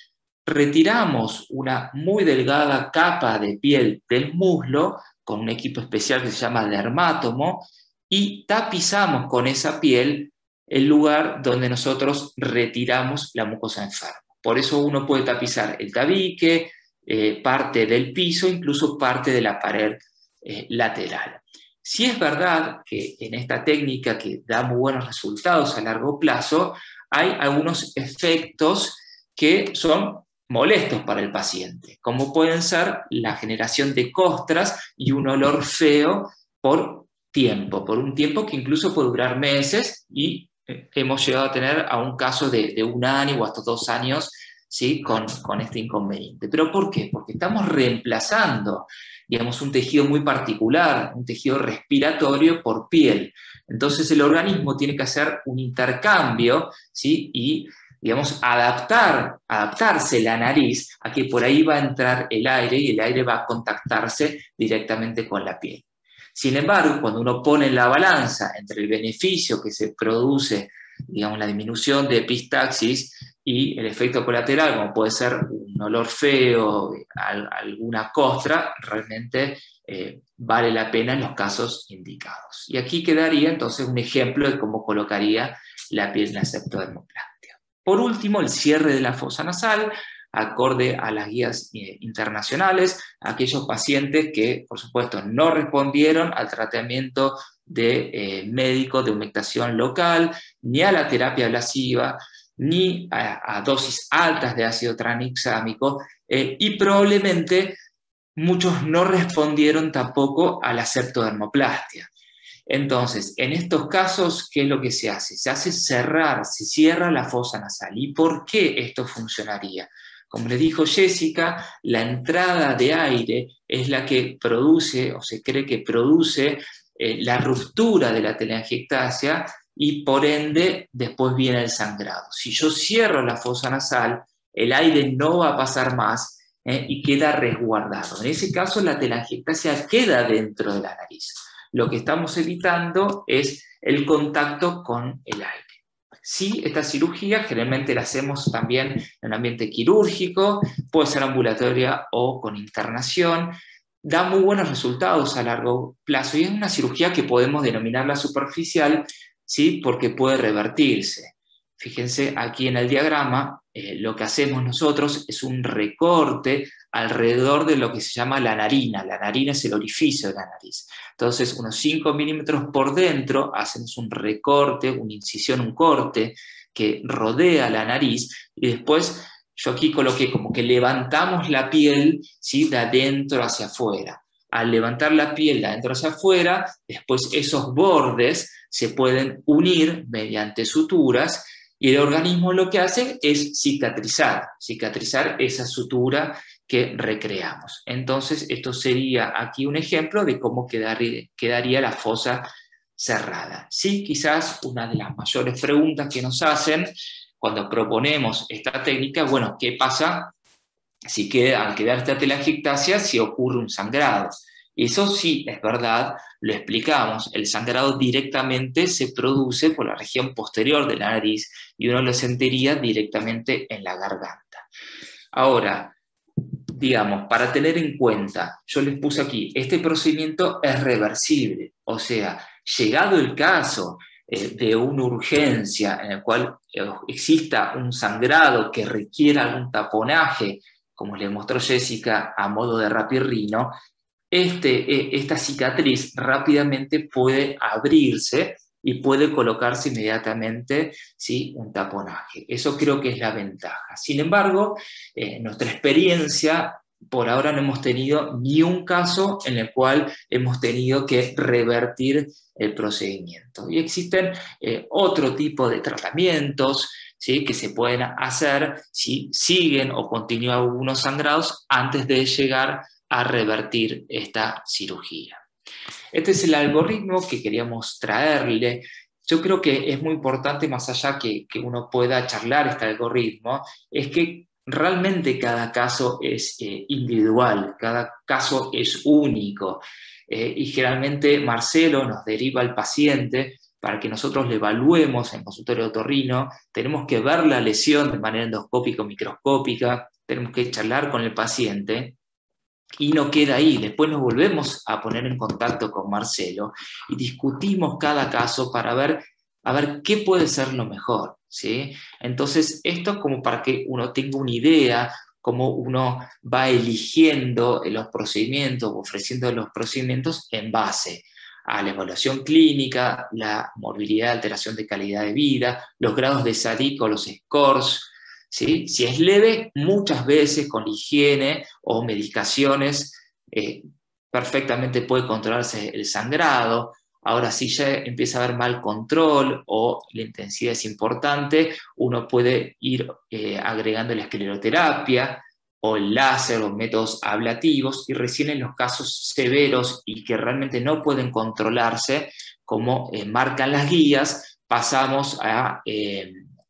retiramos una muy delgada capa de piel del muslo con un equipo especial que se llama dermátomo y tapizamos con esa piel el lugar donde nosotros retiramos la mucosa enferma. Por eso uno puede tapizar el tabique, eh, parte del piso, incluso parte de la pared eh, lateral. Si es verdad que en esta técnica que da muy buenos resultados a largo plazo, hay algunos efectos que son molestos para el paciente, como pueden ser la generación de costras y un olor feo por tiempo, por un tiempo que incluso puede durar meses y eh, hemos llegado a tener a un caso de, de un año o hasta dos años ¿sí? con, este inconveniente. ¿Pero por qué? Porque estamos reemplazando, digamos, un tejido muy particular, un tejido respiratorio por piel. Entonces el organismo tiene que hacer un intercambio, ¿sí? Y digamos, adaptar, adaptarse la nariz a que por ahí va a entrar el aire y el aire va a contactarse directamente con la piel. Sin embargo, cuando uno pone la balanza entre el beneficio que se produce, digamos, la disminución de epistaxis y el efecto colateral, como puede ser un olor feo, alguna costra, realmente eh, vale la pena en los casos indicados. Y aquí quedaría entonces un ejemplo de cómo colocaría la piel septodermoplastia. Por último, el cierre de la fosa nasal, acorde a las guías eh, internacionales, aquellos pacientes que, por supuesto, no respondieron al tratamiento de eh, médico de humectación local, ni a la terapia ablasiva, ni a, dosis altas de ácido tranexámico eh, y probablemente muchos no respondieron tampoco a la septodermoplastia. Entonces, en estos casos, ¿qué es lo que se hace? Se hace cerrar, se cierra la fosa nasal. ¿Y por qué esto funcionaría? Como le dijo Jessica, la entrada de aire es la que produce, o se cree que produce, eh, la ruptura de la telangiectasia y por ende después viene el sangrado. Si yo cierro la fosa nasal, el aire no va a pasar más ¿eh? y queda resguardado. En ese caso, la telangiectasia queda dentro de la nariz. Lo que estamos evitando es el contacto con el aire. Sí, esta cirugía generalmente la hacemos también en un ambiente quirúrgico, puede ser ambulatoria o con internación. Da muy buenos resultados a largo plazo y es una cirugía que podemos denominarla superficial, ¿sí? porque puede revertirse. Fíjense aquí en el diagrama, eh, lo que hacemos nosotros es un recorte alrededor de lo que se llama la narina. La narina es el orificio de la nariz. Entonces, unos 5 milímetros por dentro, hacemos un recorte, una incisión, un corte que rodea la nariz y después yo aquí coloqué como que levantamos la piel ¿sí? de adentro hacia afuera. Al levantar la piel de adentro hacia afuera, después esos bordes se pueden unir mediante suturas y el organismo lo que hace es cicatrizar, cicatrizar esa sutura que recreamos. Entonces, esto sería aquí un ejemplo de cómo quedaría, la fosa cerrada. Sí, quizás una de las mayores preguntas que nos hacen cuando proponemos esta técnica, bueno, ¿qué pasa si queda, al quedar esta telangiectasia si ocurre un sangrado? Eso sí, es verdad, lo explicamos, el sangrado directamente se produce por la región posterior de la nariz y uno lo sentiría directamente en la garganta. Ahora, digamos, para tener en cuenta, yo les puse aquí, este procedimiento es reversible, o sea, llegado el caso eh, de una urgencia en el cual eh, exista un sangrado que requiera algún taponaje, como le mostró Jessica a modo de rapirrino, este, e, esta cicatriz rápidamente puede abrirse y puede colocarse inmediatamente ¿sí? un taponaje. Eso creo que es la ventaja. Sin embargo, eh, nuestra experiencia, por ahora no hemos tenido ni un caso en el cual hemos tenido que revertir el procedimiento. Y existen eh, otro tipo de tratamientos ¿sí? que se pueden hacer si siguen o continúan algunos sangrados antes de llegar a revertir esta cirugía. Este es el algoritmo que queríamos traerle. Yo creo que es muy importante, más allá que, que uno pueda charlar este algoritmo, es que realmente cada caso es eh, individual, cada caso es único. Eh, y generalmente Marcelo nos deriva al paciente para que nosotros le evaluemos en consultorio otorrino, tenemos que ver la lesión de manera endoscópica o microscópica, tenemos que charlar con el paciente y no queda ahí. Después nos volvemos a poner en contacto con Marcelo y discutimos cada caso para ver, ver qué puede ser lo mejor. ¿sí? Entonces, esto como para que uno tenga una idea cómo uno va eligiendo los procedimientos, ofreciendo los procedimientos en base a la evaluación clínica, la morbilidad, alteración de calidad de vida, los grados de SADIC o los scores, si es leve, muchas veces con higiene o medicaciones eh, perfectamente puede controlarse el sangrado. Ahora, si ya empieza a haber mal control o la intensidad es importante, uno puede ir eh, agregando la escleroterapia o el láser o métodos ablativos y recién en los casos severos y que realmente no pueden controlarse, como eh, marcan las guías, pasamos a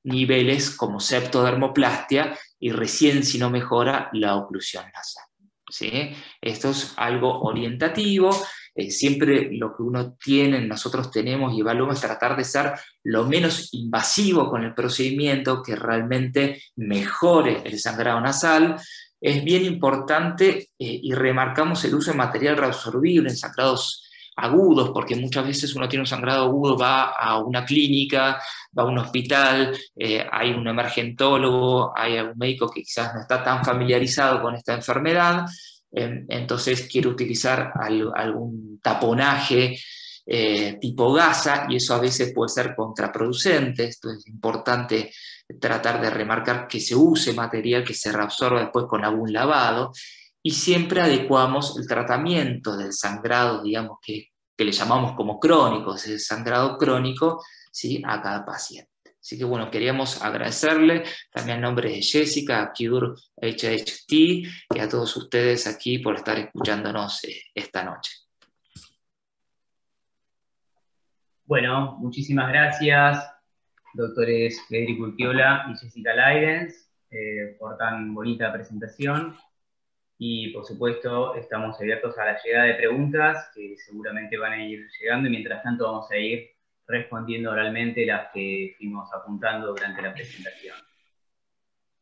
niveles como septodermoplastia y recién si no mejora la oclusión nasal. ¿sí? Esto es algo orientativo, eh, siempre lo que uno tiene, nosotros tenemos y evaluamos es tratar de ser lo menos invasivo con el procedimiento, que realmente mejore el sangrado nasal. Es bien importante eh, y remarcamos el uso de material reabsorbible en sangrados agudos, porque muchas veces uno tiene un sangrado agudo, va a una clínica, va a un hospital, eh, hay un emergentólogo, hay algún médico que quizás no está tan familiarizado con esta enfermedad, entonces quiere utilizar algún taponaje eh, tipo gasa y eso a veces puede ser contraproducente, esto es importante tratar de remarcar que se use material que se reabsorba después con algún lavado y siempre adecuamos el tratamiento del sangrado, digamos, que, le llamamos como crónico, el sangrado crónico, ¿sí? a cada paciente. Así que bueno, queríamos agradecerle también en nombre de Jessica, a Cure HHT y a todos ustedes aquí por estar escuchándonos eh, esta noche. Bueno, muchísimas gracias, doctores Federico Urquiola y Jessica Leidens, eh, por tan bonita presentación. Y por supuesto, estamos abiertos a la llegada de preguntas que seguramente van a ir llegando y mientras tanto vamos a ir respondiendo oralmente las que fuimos apuntando durante la presentación.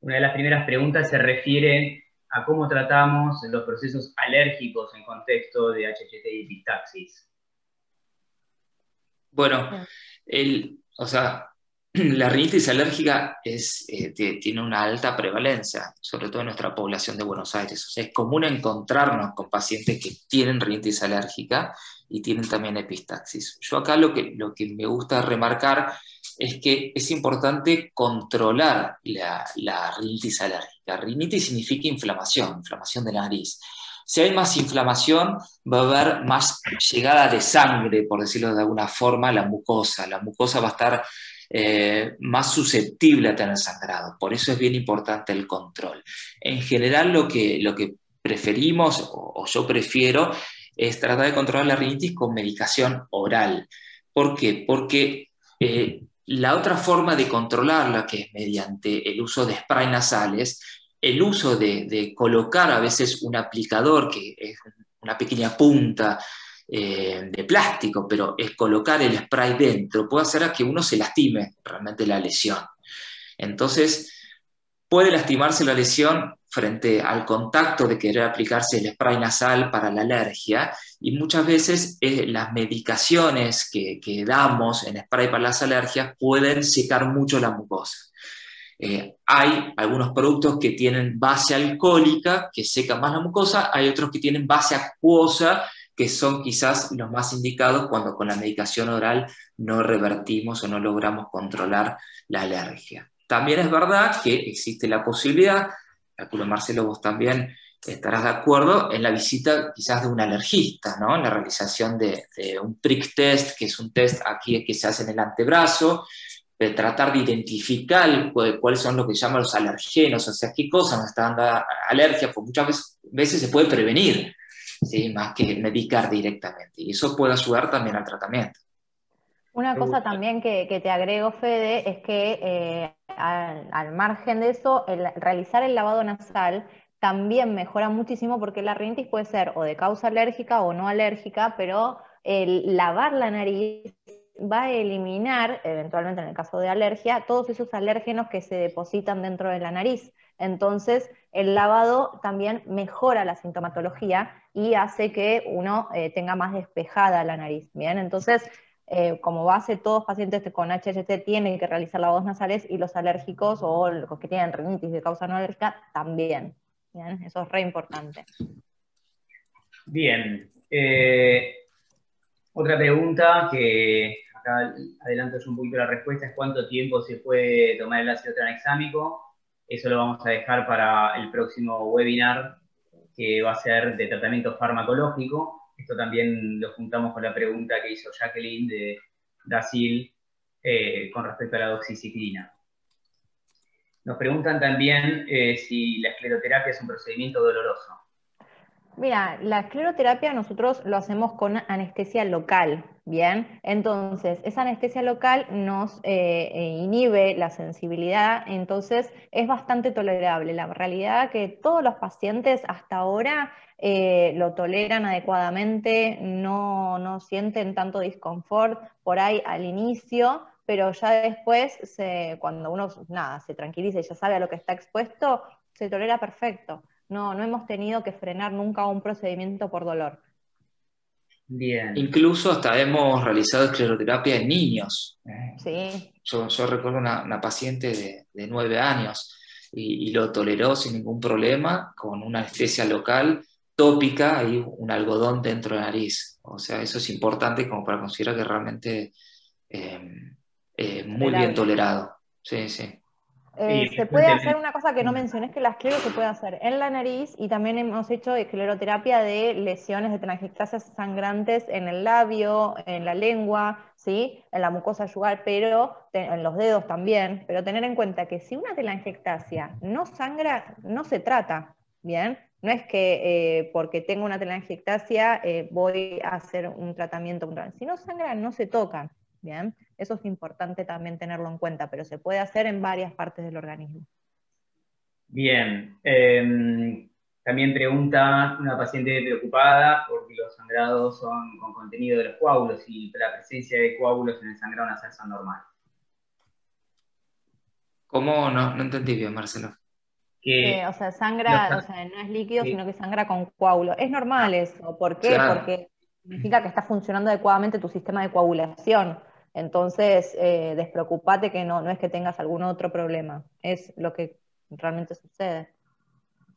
Una de las primeras preguntas se refiere a cómo tratamos los procesos alérgicos en contexto de HHT y epistaxis. Bueno, el, o sea, la rinitis alérgica eh, tiene una alta prevalencia, sobre todo en nuestra población de Buenos Aires. O sea, es común encontrarnos con pacientes que tienen rinitis alérgica y tienen también epistaxis. Yo acá lo que, me gusta remarcar es que es importante controlar la, la rinitis alérgica. Rinitis significa inflamación, inflamación de nariz. Si hay más inflamación, va a haber más llegada de sangre, por decirlo de alguna forma, a la mucosa. La mucosa va a estar eh, más susceptible a tener sangrado. Por eso es bien importante el control. En general, lo que, lo que preferimos, o, yo prefiero, es tratar de controlar la rinitis con medicación oral. ¿Por qué? Porque eh, la otra forma de controlarla, que es mediante el uso de spray nasales, el uso de, colocar a veces un aplicador, que es una pequeña punta eh, de plástico, pero es colocar el spray dentro, puede hacer que uno se lastime realmente la lesión. Entonces, puede lastimarse la lesión frente al contacto de querer aplicarse el spray nasal para la alergia y muchas veces eh, las medicaciones que, que, damos en spray para las alergias pueden secar mucho la mucosa. Eh, hay algunos productos que tienen base alcohólica, que secan más la mucosa, hay otros que tienen base acuosa, que son quizás los más indicados cuando con la medicación oral no revertimos o no logramos controlar la alergia. También es verdad que existe la posibilidad, calculo Marcelo vos también estarás de acuerdo, en la visita quizás de un alergista, ¿no? en la realización de, un prick test, que es un test aquí que se hace en el antebrazo, de tratar de identificar cuáles son lo que llaman los alergenos, o sea, qué cosa nos está dando alergia, pues muchas veces, se puede prevenir, ¿sí? más que medicar directamente, y eso puede ayudar también al tratamiento. Una cosa también que, te agrego, Fede, es que eh, al, margen de eso, el, realizar el lavado nasal también mejora muchísimo porque la rinitis puede ser o de causa alérgica o no alérgica, pero el lavar la nariz va a eliminar, eventualmente en el caso de alergia, todos esos alérgenos que se depositan dentro de la nariz. Entonces, el lavado también mejora la sintomatología y hace que uno eh, tenga más despejada la nariz. Bien, entonces, eh, como base, todos pacientes con HHT tienen que realizar lavados nasales y los alérgicos o los que tienen rinitis de causa no alérgica también. Bien, eso es re importante. Bien. Eh, otra pregunta que acá adelanto yo un poquito la respuesta, es cuánto tiempo se puede tomar el ácido tranexámico. Eso lo vamos a dejar para el próximo webinar, que va a ser de tratamiento farmacológico. Esto también lo juntamos con la pregunta que hizo Jacqueline de Brasil eh, con respecto a la doxiciclina. Nos preguntan también eh, si la escleroterapia es un procedimiento doloroso. Mira, la escleroterapia nosotros lo hacemos con anestesia local, ¿bien? Entonces, esa anestesia local nos eh, eh, inhibe la sensibilidad, entonces es bastante tolerable. La realidad que todos los pacientes hasta ahora eh, lo toleran adecuadamente, no, no sienten tanto disconfort por ahí al inicio, pero ya después, cuando uno nada, se tranquiliza y ya sabe a lo que está expuesto, se tolera perfecto. No, no hemos tenido que frenar nunca un procedimiento por dolor. Bien. Incluso hasta hemos realizado escleroterapia en niños. Sí. Yo, recuerdo una, paciente de, nueve años y, lo toleró sin ningún problema con una anestesia local tópica y un algodón dentro de la nariz. O sea, eso es importante como para considerar que realmente eh, muy bien tolerado. Sí, sí. Eh, se puede hacer una cosa que no mencioné, es que la esclero se puede hacer en la nariz y también hemos hecho escleroterapia de lesiones de telangiectasias sangrantes en el labio, en la lengua, ¿sí? en la mucosa yugal, pero en los dedos también. Pero tener en cuenta que si una telangiectasia no sangra, no se trata, ¿bien? No es que eh, porque tengo una telangiectasia eh, voy a hacer un tratamiento. Si no sangra, no se tocan. Bien, eso es importante también tenerlo en cuenta, pero se puede hacer en varias partes del organismo. Bien, em, también pregunta una paciente preocupada porque los sangrados son con contenido de los coágulos y la presencia de coágulos en el sangrado nasal son normal. ¿Cómo? No, no entendí bien, Marcelo. Que o sea, sangra, o sea, no es líquido, sino que sangra con coágulos. Es normal eso. ¿Por qué? Porque significa que está funcionando adecuadamente tu sistema de coagulación. Entonces, eh, despreocupate que no, no es que tengas algún otro problema, es lo que realmente sucede.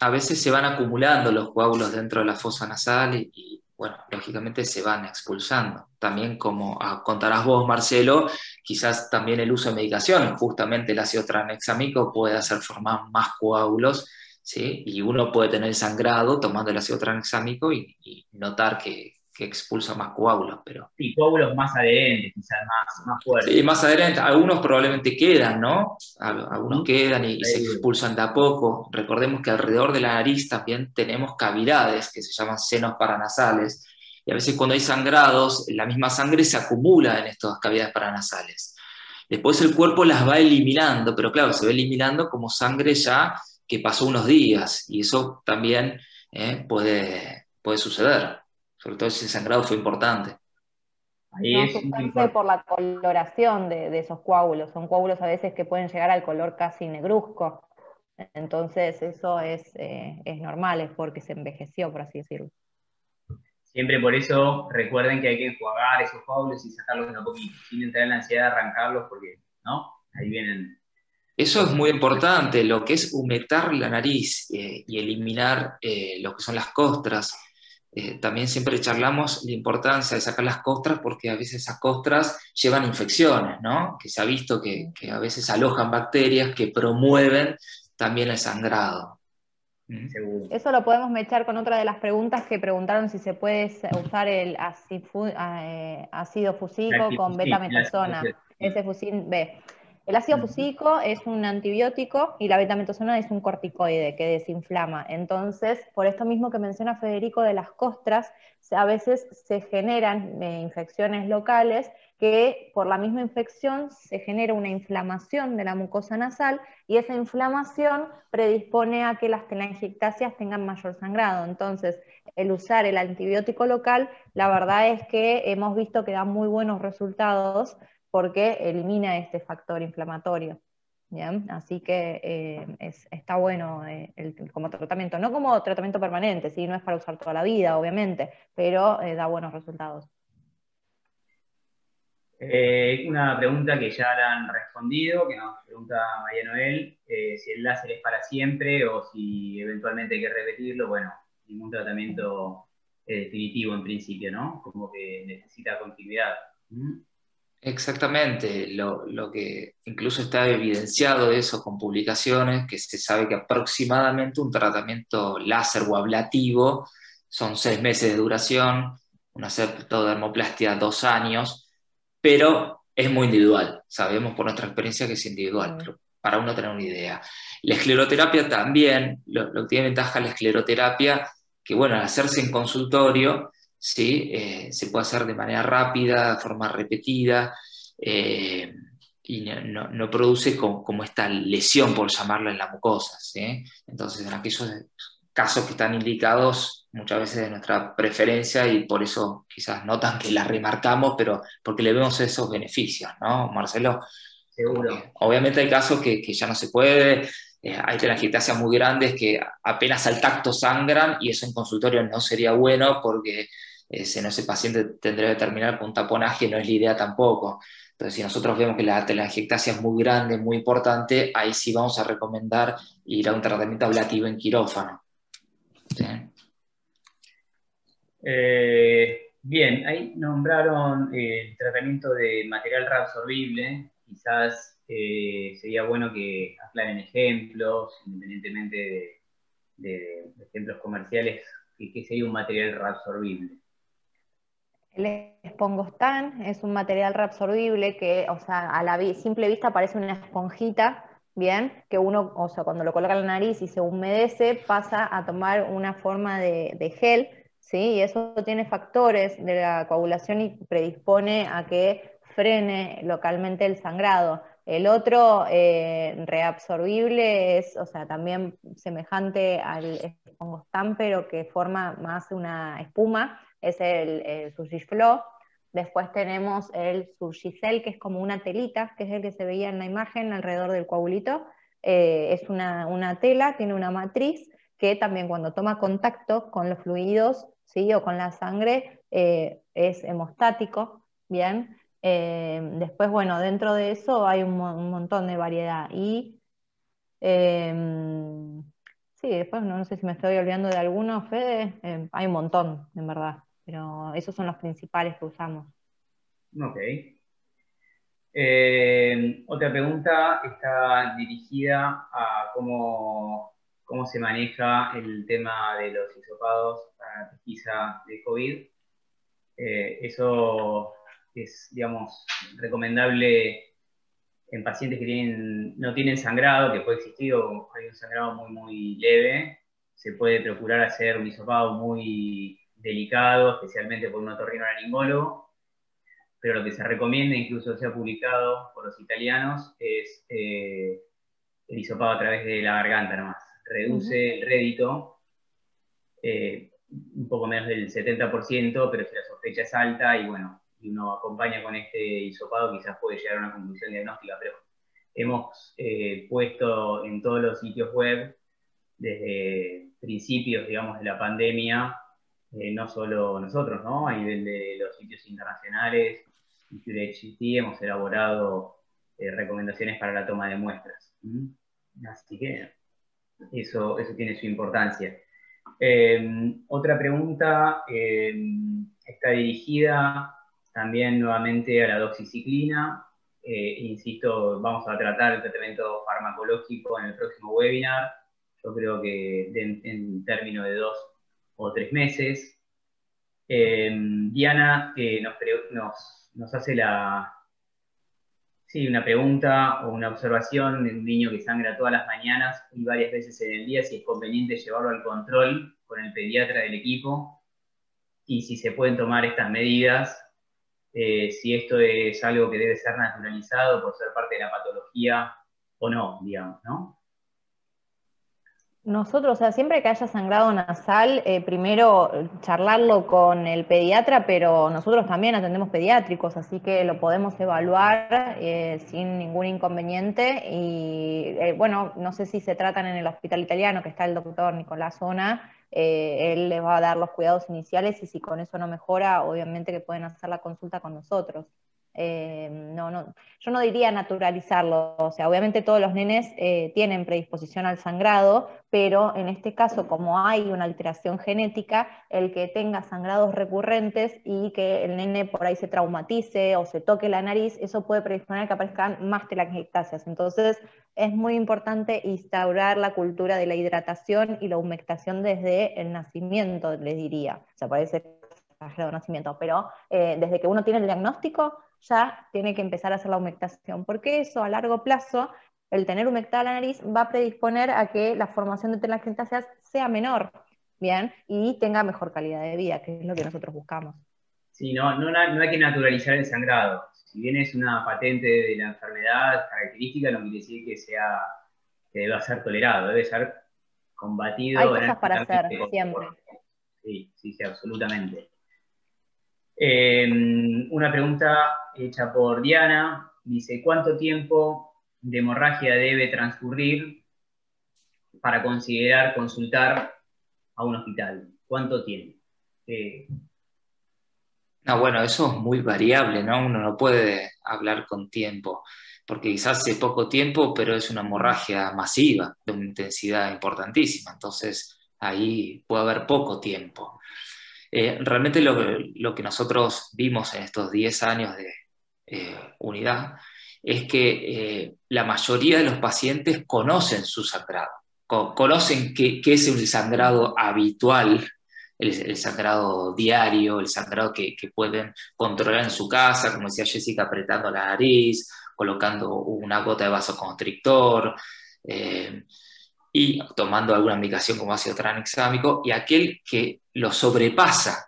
A veces se van acumulando los coágulos dentro de la fosa nasal y, bueno, lógicamente se van expulsando. También como contarás vos, Marcelo, quizás también el uso de medicación, justamente el ácido tranexámico puede hacer formar más coágulos, ¿sí? Y uno puede tener sangrado tomando el ácido tranexámico y notar que, que expulsa más coágulos, pero... Sí, coágulos más adherentes, quizás más, más fuertes. Sí, más adherentes. Algunos probablemente quedan, ¿no? Algunos quedan y, se expulsan de a poco. Recordemos que alrededor de la nariz también tenemos cavidades que se llaman senos paranasales. Y a veces cuando hay sangrados, la misma sangre se acumula en estas cavidades paranasales. Después el cuerpo las va eliminando, pero claro, se va eliminando como sangre ya que pasó unos días. Y eso también eh, puede, puede suceder sobre todo ese sangrado fue importante. Ahí no, es por la coloración de, esos coágulos. Son coágulos a veces que pueden llegar al color casi negruzco. Entonces eso es, eh, es normal, es porque se envejeció, por así decirlo. Siempre por eso recuerden que hay que enjuagar esos coágulos y sacarlos de a poquito, sin entrar en la ansiedad de arrancarlos, porque, ¿no? Ahí vienen. Eso es muy importante, lo que es humectar la nariz eh, y eliminar eh, lo que son las costras eh, también siempre charlamos la importancia de sacar las costras porque a veces esas costras llevan infecciones, ¿no? Que se ha visto que, a veces alojan bacterias que promueven también el sangrado. ¿Mm? Eso lo podemos mechar con otra de las preguntas que preguntaron si se puede usar el eh, ácido fusico con betametasona, ese fusin B. El ácido fusílico es un antibiótico y la betametosona es un corticoide que desinflama. Entonces, por esto mismo que menciona Federico de las costras, a veces se generan eh, infecciones locales que por la misma infección se genera una inflamación de la mucosa nasal y esa inflamación predispone a que las telangiectasias tengan mayor sangrado. Entonces, el usar el antibiótico local, la verdad es que hemos visto que da muy buenos resultados porque elimina este factor inflamatorio. Así que eh, está bueno eh, como tratamiento, no como tratamiento permanente, ¿sí? no es para usar toda la vida, obviamente, pero eh, da buenos resultados. una pregunta que ya la han respondido, que nos pregunta María Noel, si el láser es para siempre o si eventualmente hay que repetirlo, bueno, ningún tratamiento definitivo en principio, ¿no? Como que necesita continuidad. ¿Mm? Exactamente, lo, que incluso está evidenciado eso con publicaciones, que se sabe que aproximadamente un tratamiento láser o ablativo son seis meses de duración, una septodermoplastia dos años, pero es muy individual, sabemos por nuestra experiencia que es individual, pero para uno tener una idea. La escleroterapia también, lo, lo que tiene ventaja la escleroterapia, que bueno, al hacerse en consultorio, ¿sí? Eh, se puede hacer de manera rápida, de forma repetida, eh, y no, produce como, esta lesión, por llamarla, en la mucosa. Entonces, en aquellos casos que están indicados, muchas veces de nuestra preferencia, y por eso quizás notan que la remarcamos, pero porque le vemos esos beneficios, ¿no, Marcelo? Seguro. obviamente hay casos que, ya no se puede, eh, hay telangiectasias muy grandes que apenas al tacto sangran y eso en consultorio no sería bueno porque ese, ese paciente tendría que terminar con un taponaje, no es la idea tampoco. Entonces, si nosotros vemos que la telangiectasia es muy grande, muy importante, ahí sí vamos a recomendar ir a un tratamiento ablativo en quirófano. Eh, bien, ahí nombraron el tratamiento de material reabsorbible, quizás eh, sería bueno que aclaren ejemplos, independientemente de, ejemplos comerciales, que, sería un material reabsorbible. El espongostán es un material reabsorbible que, o sea, a la simple vista parece una esponjita, bien, que uno, o sea, cuando lo coloca en la nariz y se humedece, pasa a tomar una forma de, gel, ¿sí? Y eso tiene factores de la coagulación y predispone a que frene localmente el sangrado. El otro eh, reabsorbible es, o sea, también semejante al espongostán, pero que forma más una espuma, es el, el Surgiflow. Después tenemos el Surgicel, que es como una telita, que es el que se veía en la imagen alrededor del coagulito. Eh, es una, tela, tiene una matriz, que también cuando toma contacto con los fluidos ¿sí? o con la sangre eh, es hemostático, ¿bien? Eh, después, bueno, dentro de eso hay un, montón de variedad. Y em, sí, después no, sé si me estoy olvidando de alguno, Fede, hay un montón, en verdad, esos son los principales que usamos. Ok. Em, otra pregunta está dirigida a cómo, cómo se maneja el tema de los hisopados para la pesquisa de COVID. Eh, eso es, digamos, recomendable en pacientes que no tienen sangrado, que puede existir o hay un sangrado muy, muy leve, se puede procurar hacer un hisopado muy delicado, especialmente por un otorrinolaringólogo, pero lo que se recomienda, incluso se ha publicado por los italianos, es eh, el hisopado a través de la garganta nomás. Reduce el rédito eh, un poco menos del 70%, pero si la sospecha es alta y bueno, y uno acompaña con este hisopado, quizás puede llegar a una conclusión diagnóstica, pero hemos eh, puesto en todos los sitios web, desde principios, digamos, de la pandemia, eh, no solo nosotros, ¿no? A nivel de los sitios internacionales, y hemos elaborado eh, recomendaciones para la toma de muestras. Así que eso, eso tiene su importancia. otra pregunta está dirigida también nuevamente a la doxiciclina. Eh, insisto, vamos a tratar el tratamiento farmacológico en el próximo webinar. Yo creo que en, términos de dos o tres meses. Em, Diana nos, nos, hace la, una pregunta o una observación de un niño que sangra todas las mañanas y varias veces en el día, si es conveniente llevarlo al control con el pediatra del equipo y si se pueden tomar estas medidas eh, si esto es algo que debe ser naturalizado por ser parte de la patología o no, digamos, ¿no? Nosotros, o sea, siempre que haya sangrado nasal, eh, primero charlarlo con el pediatra, pero nosotros también atendemos pediátricos, así que lo podemos evaluar eh, sin ningún inconveniente. Y bueno, no sé si se tratan en el hospital italiano, que está el doctor Nicolás Zona, eh, él les va a dar los cuidados iniciales y si con eso no mejora, obviamente que pueden hacer la consulta con nosotros. Eh, no, no, yo no diría naturalizarlo, o sea, obviamente todos los nenes eh, tienen predisposición al sangrado, pero en este caso, como hay una alteración genética, el que tenga sangrados recurrentes y que el nene por ahí se traumatice o se toque la nariz, eso puede predisponer a que aparezcan más telangiectasias. Entonces, es muy importante instaurar la cultura de la hidratación y la humectación desde el nacimiento, les diría. O sea, parece exagerado nacimiento, pero eh, desde que uno tiene el diagnóstico, ya tiene que empezar a hacer la humectación, porque eso a largo plazo, el tener humectada la nariz va a predisponer a que la formación de telangiectasias sea menor, ¿bien? Y tenga mejor calidad de vida, que es lo que nosotros buscamos. Sí, no, no, hay que naturalizar el sangrado. Si bien es una patente de la enfermedad característica, no quiere decir que sea que deba ser tolerado, debe ser combatido. Hay cosas para hacer, siempre. Sí, sí, sí, absolutamente. Em, una pregunta hecha por Diana. Dice, ¿cuánto tiempo de hemorragia debe transcurrir para considerar consultar a un hospital? ¿Cuánto tiempo? Eh, no, bueno, eso es muy variable, ¿no? Uno no puede hablar con tiempo, porque quizás hace poco tiempo, pero es una hemorragia masiva, de una intensidad importantísima, entonces ahí puede haber poco tiempo. Eh, realmente lo, que nosotros vimos en estos 10 años de eh, unidad es que eh, la mayoría de los pacientes conocen su sangrado, conocen qué, es el sangrado habitual, el, sangrado diario, el sangrado que, pueden controlar en su casa, como decía Jessica, apretando la nariz, colocando una gota de vasoconstrictor. Y tomando alguna medicación como ácido tranexámico, y aquel que lo sobrepasa.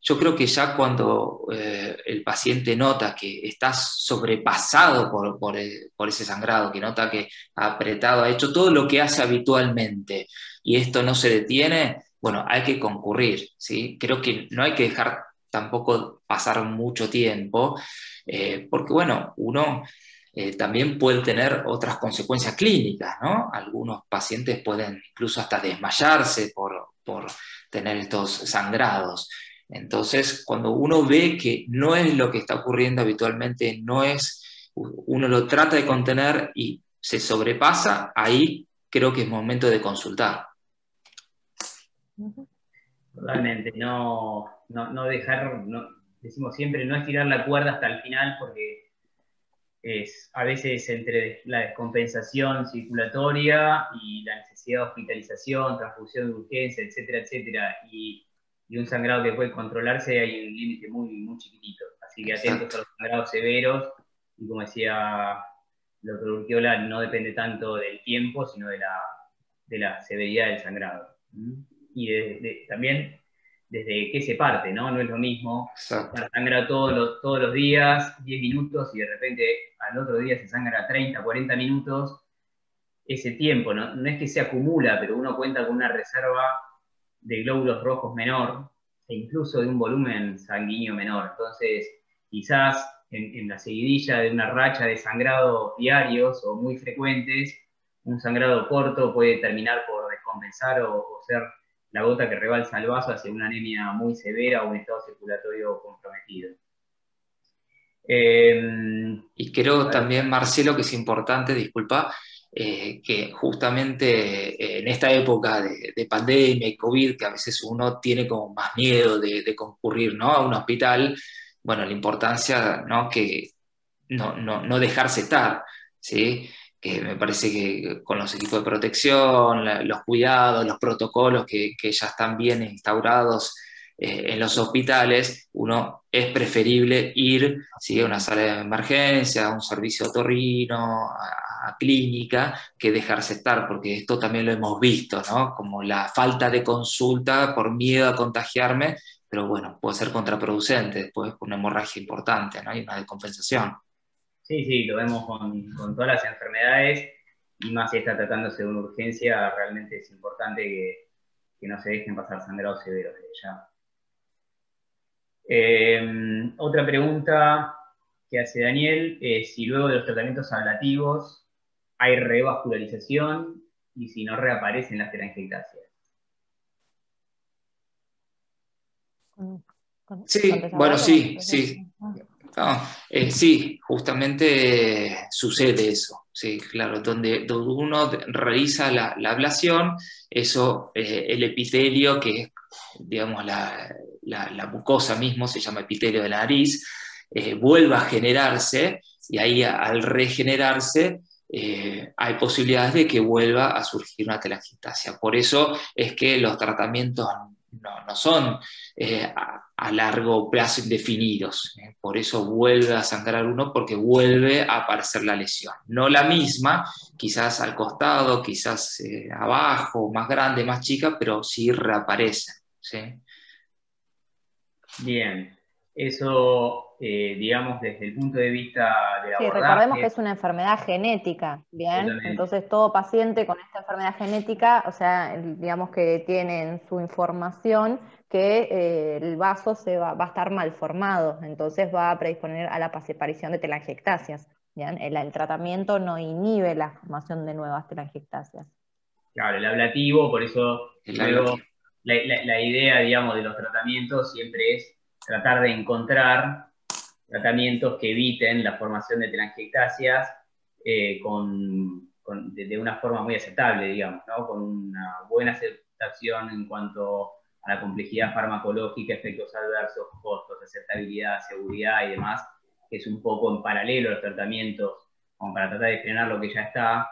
Yo creo que ya cuando eh, el paciente nota que está sobrepasado por, eh, por, ese sangrado, que nota que ha apretado, ha hecho todo lo que hace habitualmente y esto no se detiene, bueno, hay que concurrir. ¿sí? Creo que no hay que dejar tampoco pasar mucho tiempo, eh, porque bueno, uno eh, también puede tener otras consecuencias clínicas, ¿no? Algunos pacientes pueden incluso hasta desmayarse por, tener estos sangrados. Entonces, cuando uno ve que no es lo que está ocurriendo habitualmente, no es, uno lo trata de contener y se sobrepasa, ahí creo que es momento de consultar. Totalmente, no, no, dejar, decimos siempre, no estirar la cuerda hasta el final porque es a veces entre la descompensación circulatoria y la necesidad de hospitalización, transfusión de urgencia, etcétera, etcétera, y, un sangrado que puede controlarse, hay un límite muy, muy chiquitito. Así que atentos a los sangrados severos, y como decía el doctor Urquiola, no depende tanto del tiempo, sino de la, de la severidad del sangrado. Y también desde qué se parte, ¿no? No es lo mismo sangra todos los, todos los días, 10 minutos, y de repente al otro día se sangra 30, 40 minutos. Ese tiempo, ¿no? no es que se acumula, pero uno cuenta con una reserva de glóbulos rojos menor e incluso de un volumen sanguíneo menor. Entonces, quizás en, la seguidilla de una racha de sangrado diarios o muy frecuentes, un sangrado corto puede terminar por descompensar o, o ser la gota que rebalsa el vaso hacia una anemia muy severa o un estado circulatorio comprometido. Em, y creo también, Marcelo, que es importante, disculpa, eh, que justamente en esta época de, pandemia y COVID, que a veces uno tiene como más miedo de, concurrir ¿no? a un hospital, bueno, la importancia ¿no? que no, no dejarse estar, ¿sí? Me parece que con los equipos de protección, los cuidados, los protocolos que, ya están bien instaurados eh, en los hospitales, uno es preferible ir a una sala de emergencia, a un servicio otorrino, a, a, clínica, que dejarse estar, porque esto también lo hemos visto, ¿no? Como la falta de consulta por miedo a contagiarme, pero bueno, puede ser contraproducente después una hemorragia importante, ¿no? Y una descompensación. Sí, sí, lo vemos con, todas las enfermedades y más si está tratándose de una urgencia, realmente es importante que, no se dejen pasar sangrados severos de ya. Eh, otra pregunta que hace Daniel es si luego de los tratamientos ablativos hay revascularización y si no reaparecen las telangiectasias. Sí, bueno, sí, sí. Eh, sí, justamente sucede eso. Sí, claro, donde, uno realiza la, ablación, eso, eh, el epitelio, que es, digamos, la, mucosa mismo, se llama epitelio de la nariz, eh, vuelve a generarse y ahí al regenerarse hay posibilidades de que vuelva a surgir una telangiectasia. Por eso es que los tratamientos no, son a largo plazo indefinidos. ¿eh? Por eso vuelve a sangrar uno porque vuelve a aparecer la lesión. No la misma, quizás al costado, quizás eh, abajo, más grande, más chica, pero sí reaparece. Bien, eso, eh, digamos, desde el punto de vista de la Sí, recordemos que es una enfermedad genética, ¿bien? Entonces, todo paciente con esta enfermedad genética, o sea, digamos que tienen su información que eh, el vaso se va, a estar mal formado, entonces va a predisponer a la aparición de telangiectasias. El, tratamiento no inhibe la formación de nuevas telangiectasias. Claro, el ablativo, por eso luego la, idea, digamos, de los tratamientos siempre es tratar de encontrar tratamientos que eviten la formación de telangiectasias eh, con, de, una forma muy aceptable, digamos, ¿no? con una buena aceptación en cuanto a la complejidad farmacológica, efectos adversos, costos, aceptabilidad, seguridad y demás, que es un poco en paralelo a los tratamientos como para tratar de frenar lo que ya está,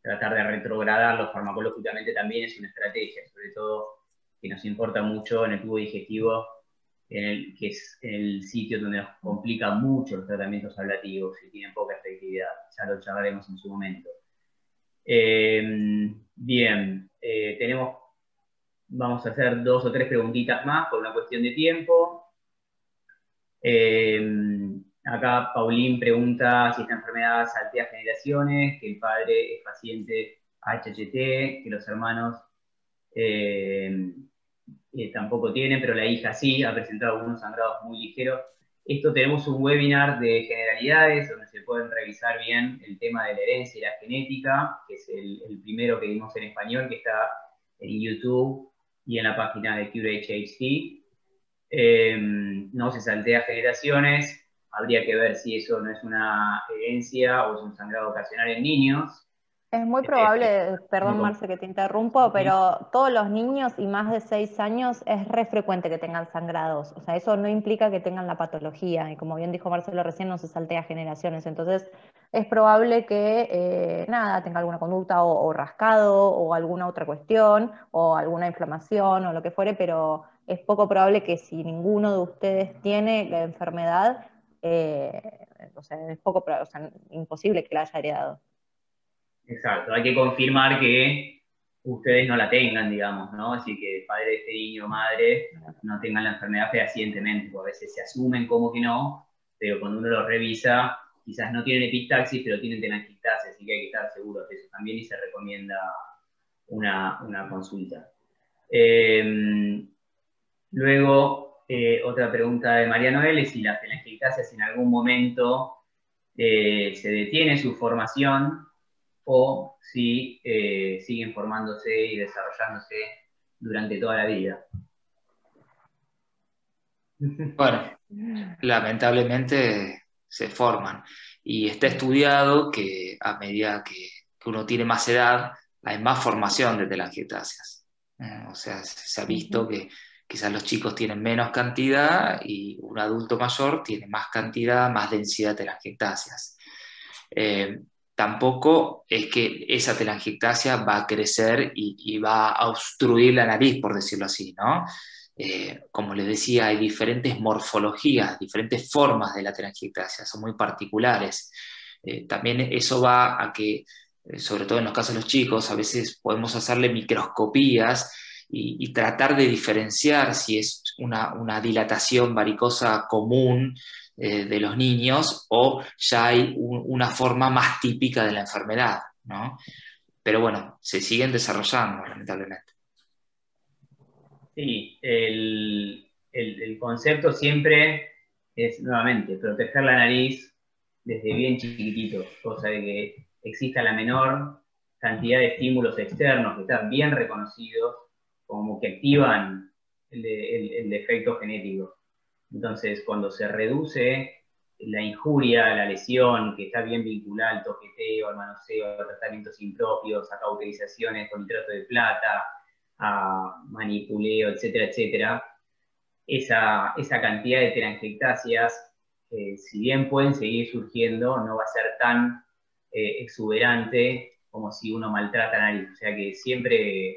tratar de retrogradarlo farmacológicamente también es una estrategia, sobre todo que nos importa mucho en el tubo digestivo, que es el sitio donde nos complica mucho los tratamientos ablativos y tienen poca efectividad. Ya lo charlaremos en su momento. Eh, bien, eh, tenemos, vamos a hacer dos o tres preguntitas más por una cuestión de tiempo. Eh, acá Paulín pregunta si esta enfermedad saltea generaciones, que el padre es paciente HHT, que los hermanos tampoco tienen, pero la hija sí, ha presentado algunos sangrados muy ligeros. Esto tenemos un webinar de generalidades donde se pueden revisar bien el tema de la herencia y la genética, que es el, primero que vimos en español, que está en YouTube y en la página de CureHHT. Em, no se saltea generaciones, habría que ver si eso no es una herencia o es un sangrado ocasional en niños. Es muy probable, perdón Marce que te interrumpo, pero todos los niños y más de seis años es re frecuente que tengan sangrados. O sea, eso no implica que tengan la patología. Y como bien dijo Marcelo recién, no se saltea generaciones. Entonces, es probable que, eh, nada, tenga alguna conducta o, rascado o alguna otra cuestión o alguna inflamación o lo que fuere, pero es poco probable que si ninguno de ustedes tiene la enfermedad, eh, o sea, es poco probable, o sea, imposible que la haya heredado. Exacto, hay que confirmar que ustedes no la tengan, digamos, ¿no? Así que padre de este niño madre no tengan la enfermedad fehacientemente, porque a veces se asumen como que no, pero cuando uno lo revisa, quizás no tienen epistaxis, pero tienen telangiectasia, así que hay que estar seguros de eso también y se recomienda una, consulta. Em, luego, eh, otra pregunta de María Noel es si las telangiectasias en algún momento eh, se detiene su formación o si eh, siguen formándose y desarrollándose durante toda la vida. Bueno, lamentablemente se forman. Y está estudiado que a medida que, uno tiene más edad, hay más formación de telangiectasias. Eh, o sea, se ha visto que quizás los chicos tienen menos cantidad y un adulto mayor tiene más cantidad, más densidad de telangiectasias. Eh, tampoco es que esa telangiectasia va a crecer y, va a obstruir la nariz, por decirlo así, ¿no? Eh, como les decía, hay diferentes morfologías, diferentes formas de la telangiectasia, son muy particulares. Eh, también eso va a que, eh, sobre todo en los casos de los chicos, a veces podemos hacerle microscopías y, tratar de diferenciar si es una, una dilatación varicosa común eh, de los niños o ya hay una forma más típica de la enfermedad, ¿no? Pero bueno, se siguen desarrollando, lamentablemente. Sí, el, concepto siempre es, nuevamente, proteger la nariz desde bien chiquitito, cosa de que exista la menor cantidad de estímulos externos que están bien reconocidos como que activan el defecto genético. Entonces, cuando se reduce la injuria, la lesión, que está bien vinculada al toqueteo, al manoseo, a tratamientos impropios, a cauterizaciones con nitrato de plata, a manipuleo, etcétera, etcétera, esa, esa cantidad de telangiectasias, eh, si bien pueden seguir surgiendo, no va a ser tan eh, exuberante como si uno maltrata a nariz. O sea que siempre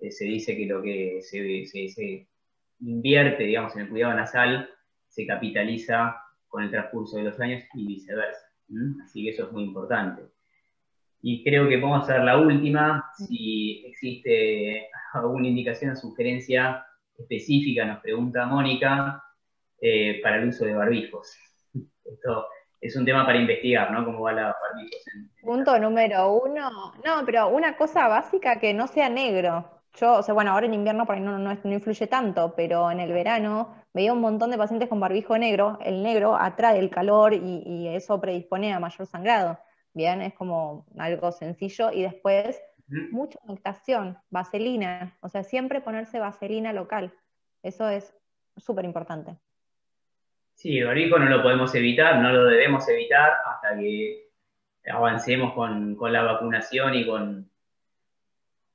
eh, se dice que lo que se, se invierte, digamos, en el cuidado nasal, se capitaliza con el transcurso de los años y viceversa. Así que eso es muy importante. Y creo que podemos hacer la última, si existe alguna indicación o sugerencia específica, nos pregunta Mónica, eh, para el uso de barbijos. Esto es un tema para investigar, ¿no? Cómo va la barbijos. Punto número uno. No, pero una cosa básica que no sea negro. Yo, o sea, bueno, ahora en invierno por ahí no, no, influye tanto, pero en el verano veía un montón de pacientes con barbijo negro. El negro atrae el calor y, eso predispone a mayor sangrado. Bien, es como algo sencillo. Y después, mucha humectación, vaselina. O sea, siempre ponerse vaselina local. Eso es súper importante. Sí, barbijo no lo podemos evitar, no lo debemos evitar hasta que avancemos con, con la vacunación y con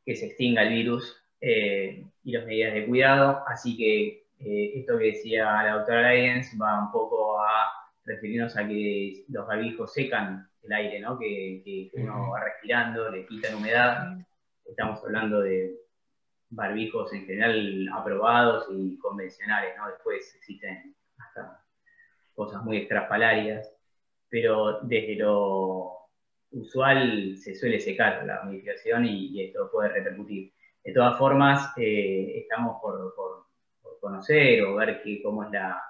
que se extinga el virus eh, y las medidas de cuidado. Así que eh, esto que decía la doctora Lyons va un poco a referirnos a que los barbijos secan el aire, ¿no? que, que uno va respirando, le quitan humedad. Estamos hablando de barbijos en general aprobados y convencionales, ¿no? Después existen hasta cosas muy extrapalarias, pero desde lo usual se suele secar la modificación y, esto puede repercutir. De todas formas, eh, estamos por, conocer o ver que, cómo es la,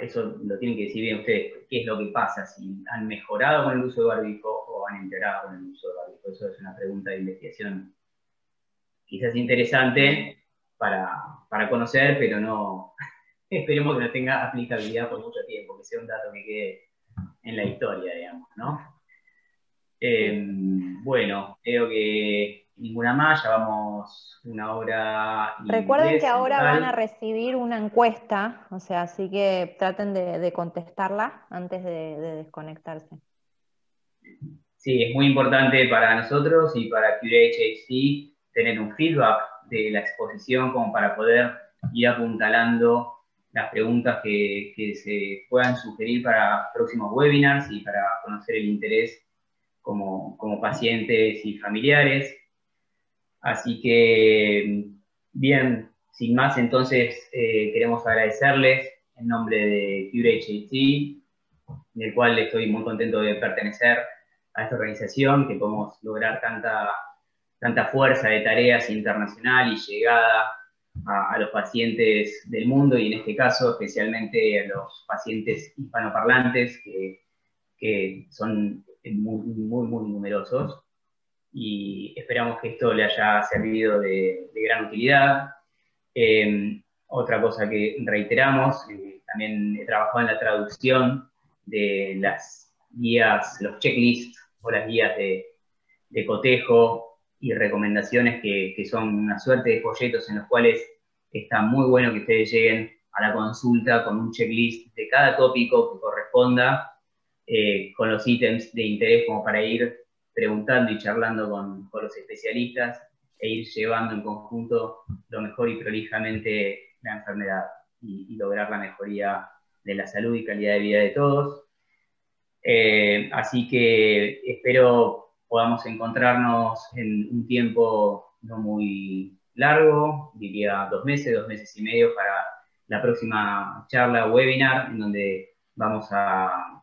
Eso lo tienen que decir bien ustedes, qué es lo que pasa, si han mejorado con el uso de barbijo o han empeorado con el uso de barbijo. Eso es una pregunta de investigación quizás interesante para, para conocer, pero no, esperemos que no tenga aplicabilidad por mucho tiempo, que sea un dato que quede en la historia, digamos, ¿no? Em, bueno, creo que ninguna más, ya vamos una hora. Recuerden que ahora van a recibir una encuesta, o sea, así que traten de, contestarla antes de, de, desconectarse. Sí, es muy importante para nosotros y para QHHC tener un feedback de la exposición como para poder ir apuntalando las preguntas que, se puedan sugerir para próximos webinars y para conocer el interés como, pacientes y familiares. Así que, bien, sin más, entonces eh, queremos agradecerles en nombre de CureHAT, del cual estoy muy contento de pertenecer a esta organización, que podemos lograr tanta tanta fuerza de tareas internacional y llegada a, los pacientes del mundo y en este caso especialmente a los pacientes hispanoparlantes que, que son muy, muy, muy numerosos y esperamos que esto le haya servido de, gran utilidad. Em, otra cosa que reiteramos, eh, también he trabajado en la traducción de las guías, los checklists o las guías de, de cotejo y recomendaciones que, son una suerte de folletos en los cuales está muy bueno que ustedes lleguen a la consulta con un checklist de cada tópico que corresponda, eh, con los ítems de interés como para ir preguntando y charlando con, los especialistas e ir llevando en conjunto lo mejor y prolijamente la enfermedad y, lograr la mejoría de la salud y calidad de vida de todos. Eh, así que espero podamos encontrarnos en un tiempo no muy largo, diría dos meses, dos meses y medio para la próxima charla o webinar, en donde vamos a,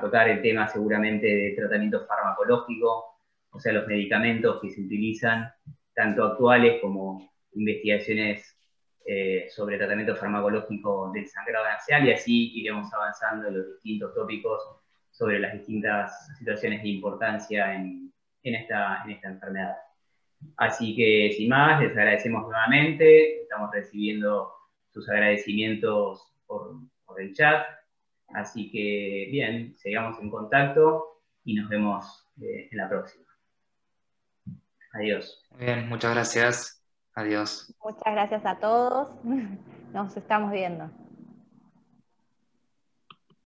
tocar el tema seguramente de tratamiento farmacológico, o sea, los medicamentos que se utilizan, tanto actuales como investigaciones eh, sobre tratamiento farmacológico del sangrado nasal, y así iremos avanzando en los distintos tópicos sobre las distintas situaciones de importancia en, en esta, en esta enfermedad. Así que sin más, les agradecemos nuevamente, estamos recibiendo sus agradecimientos por, el chat, así que bien, sigamos en contacto y nos vemos eh, en la próxima. Adiós. Muy bien, muchas gracias. Adiós. Muchas gracias a todos. Nos estamos viendo.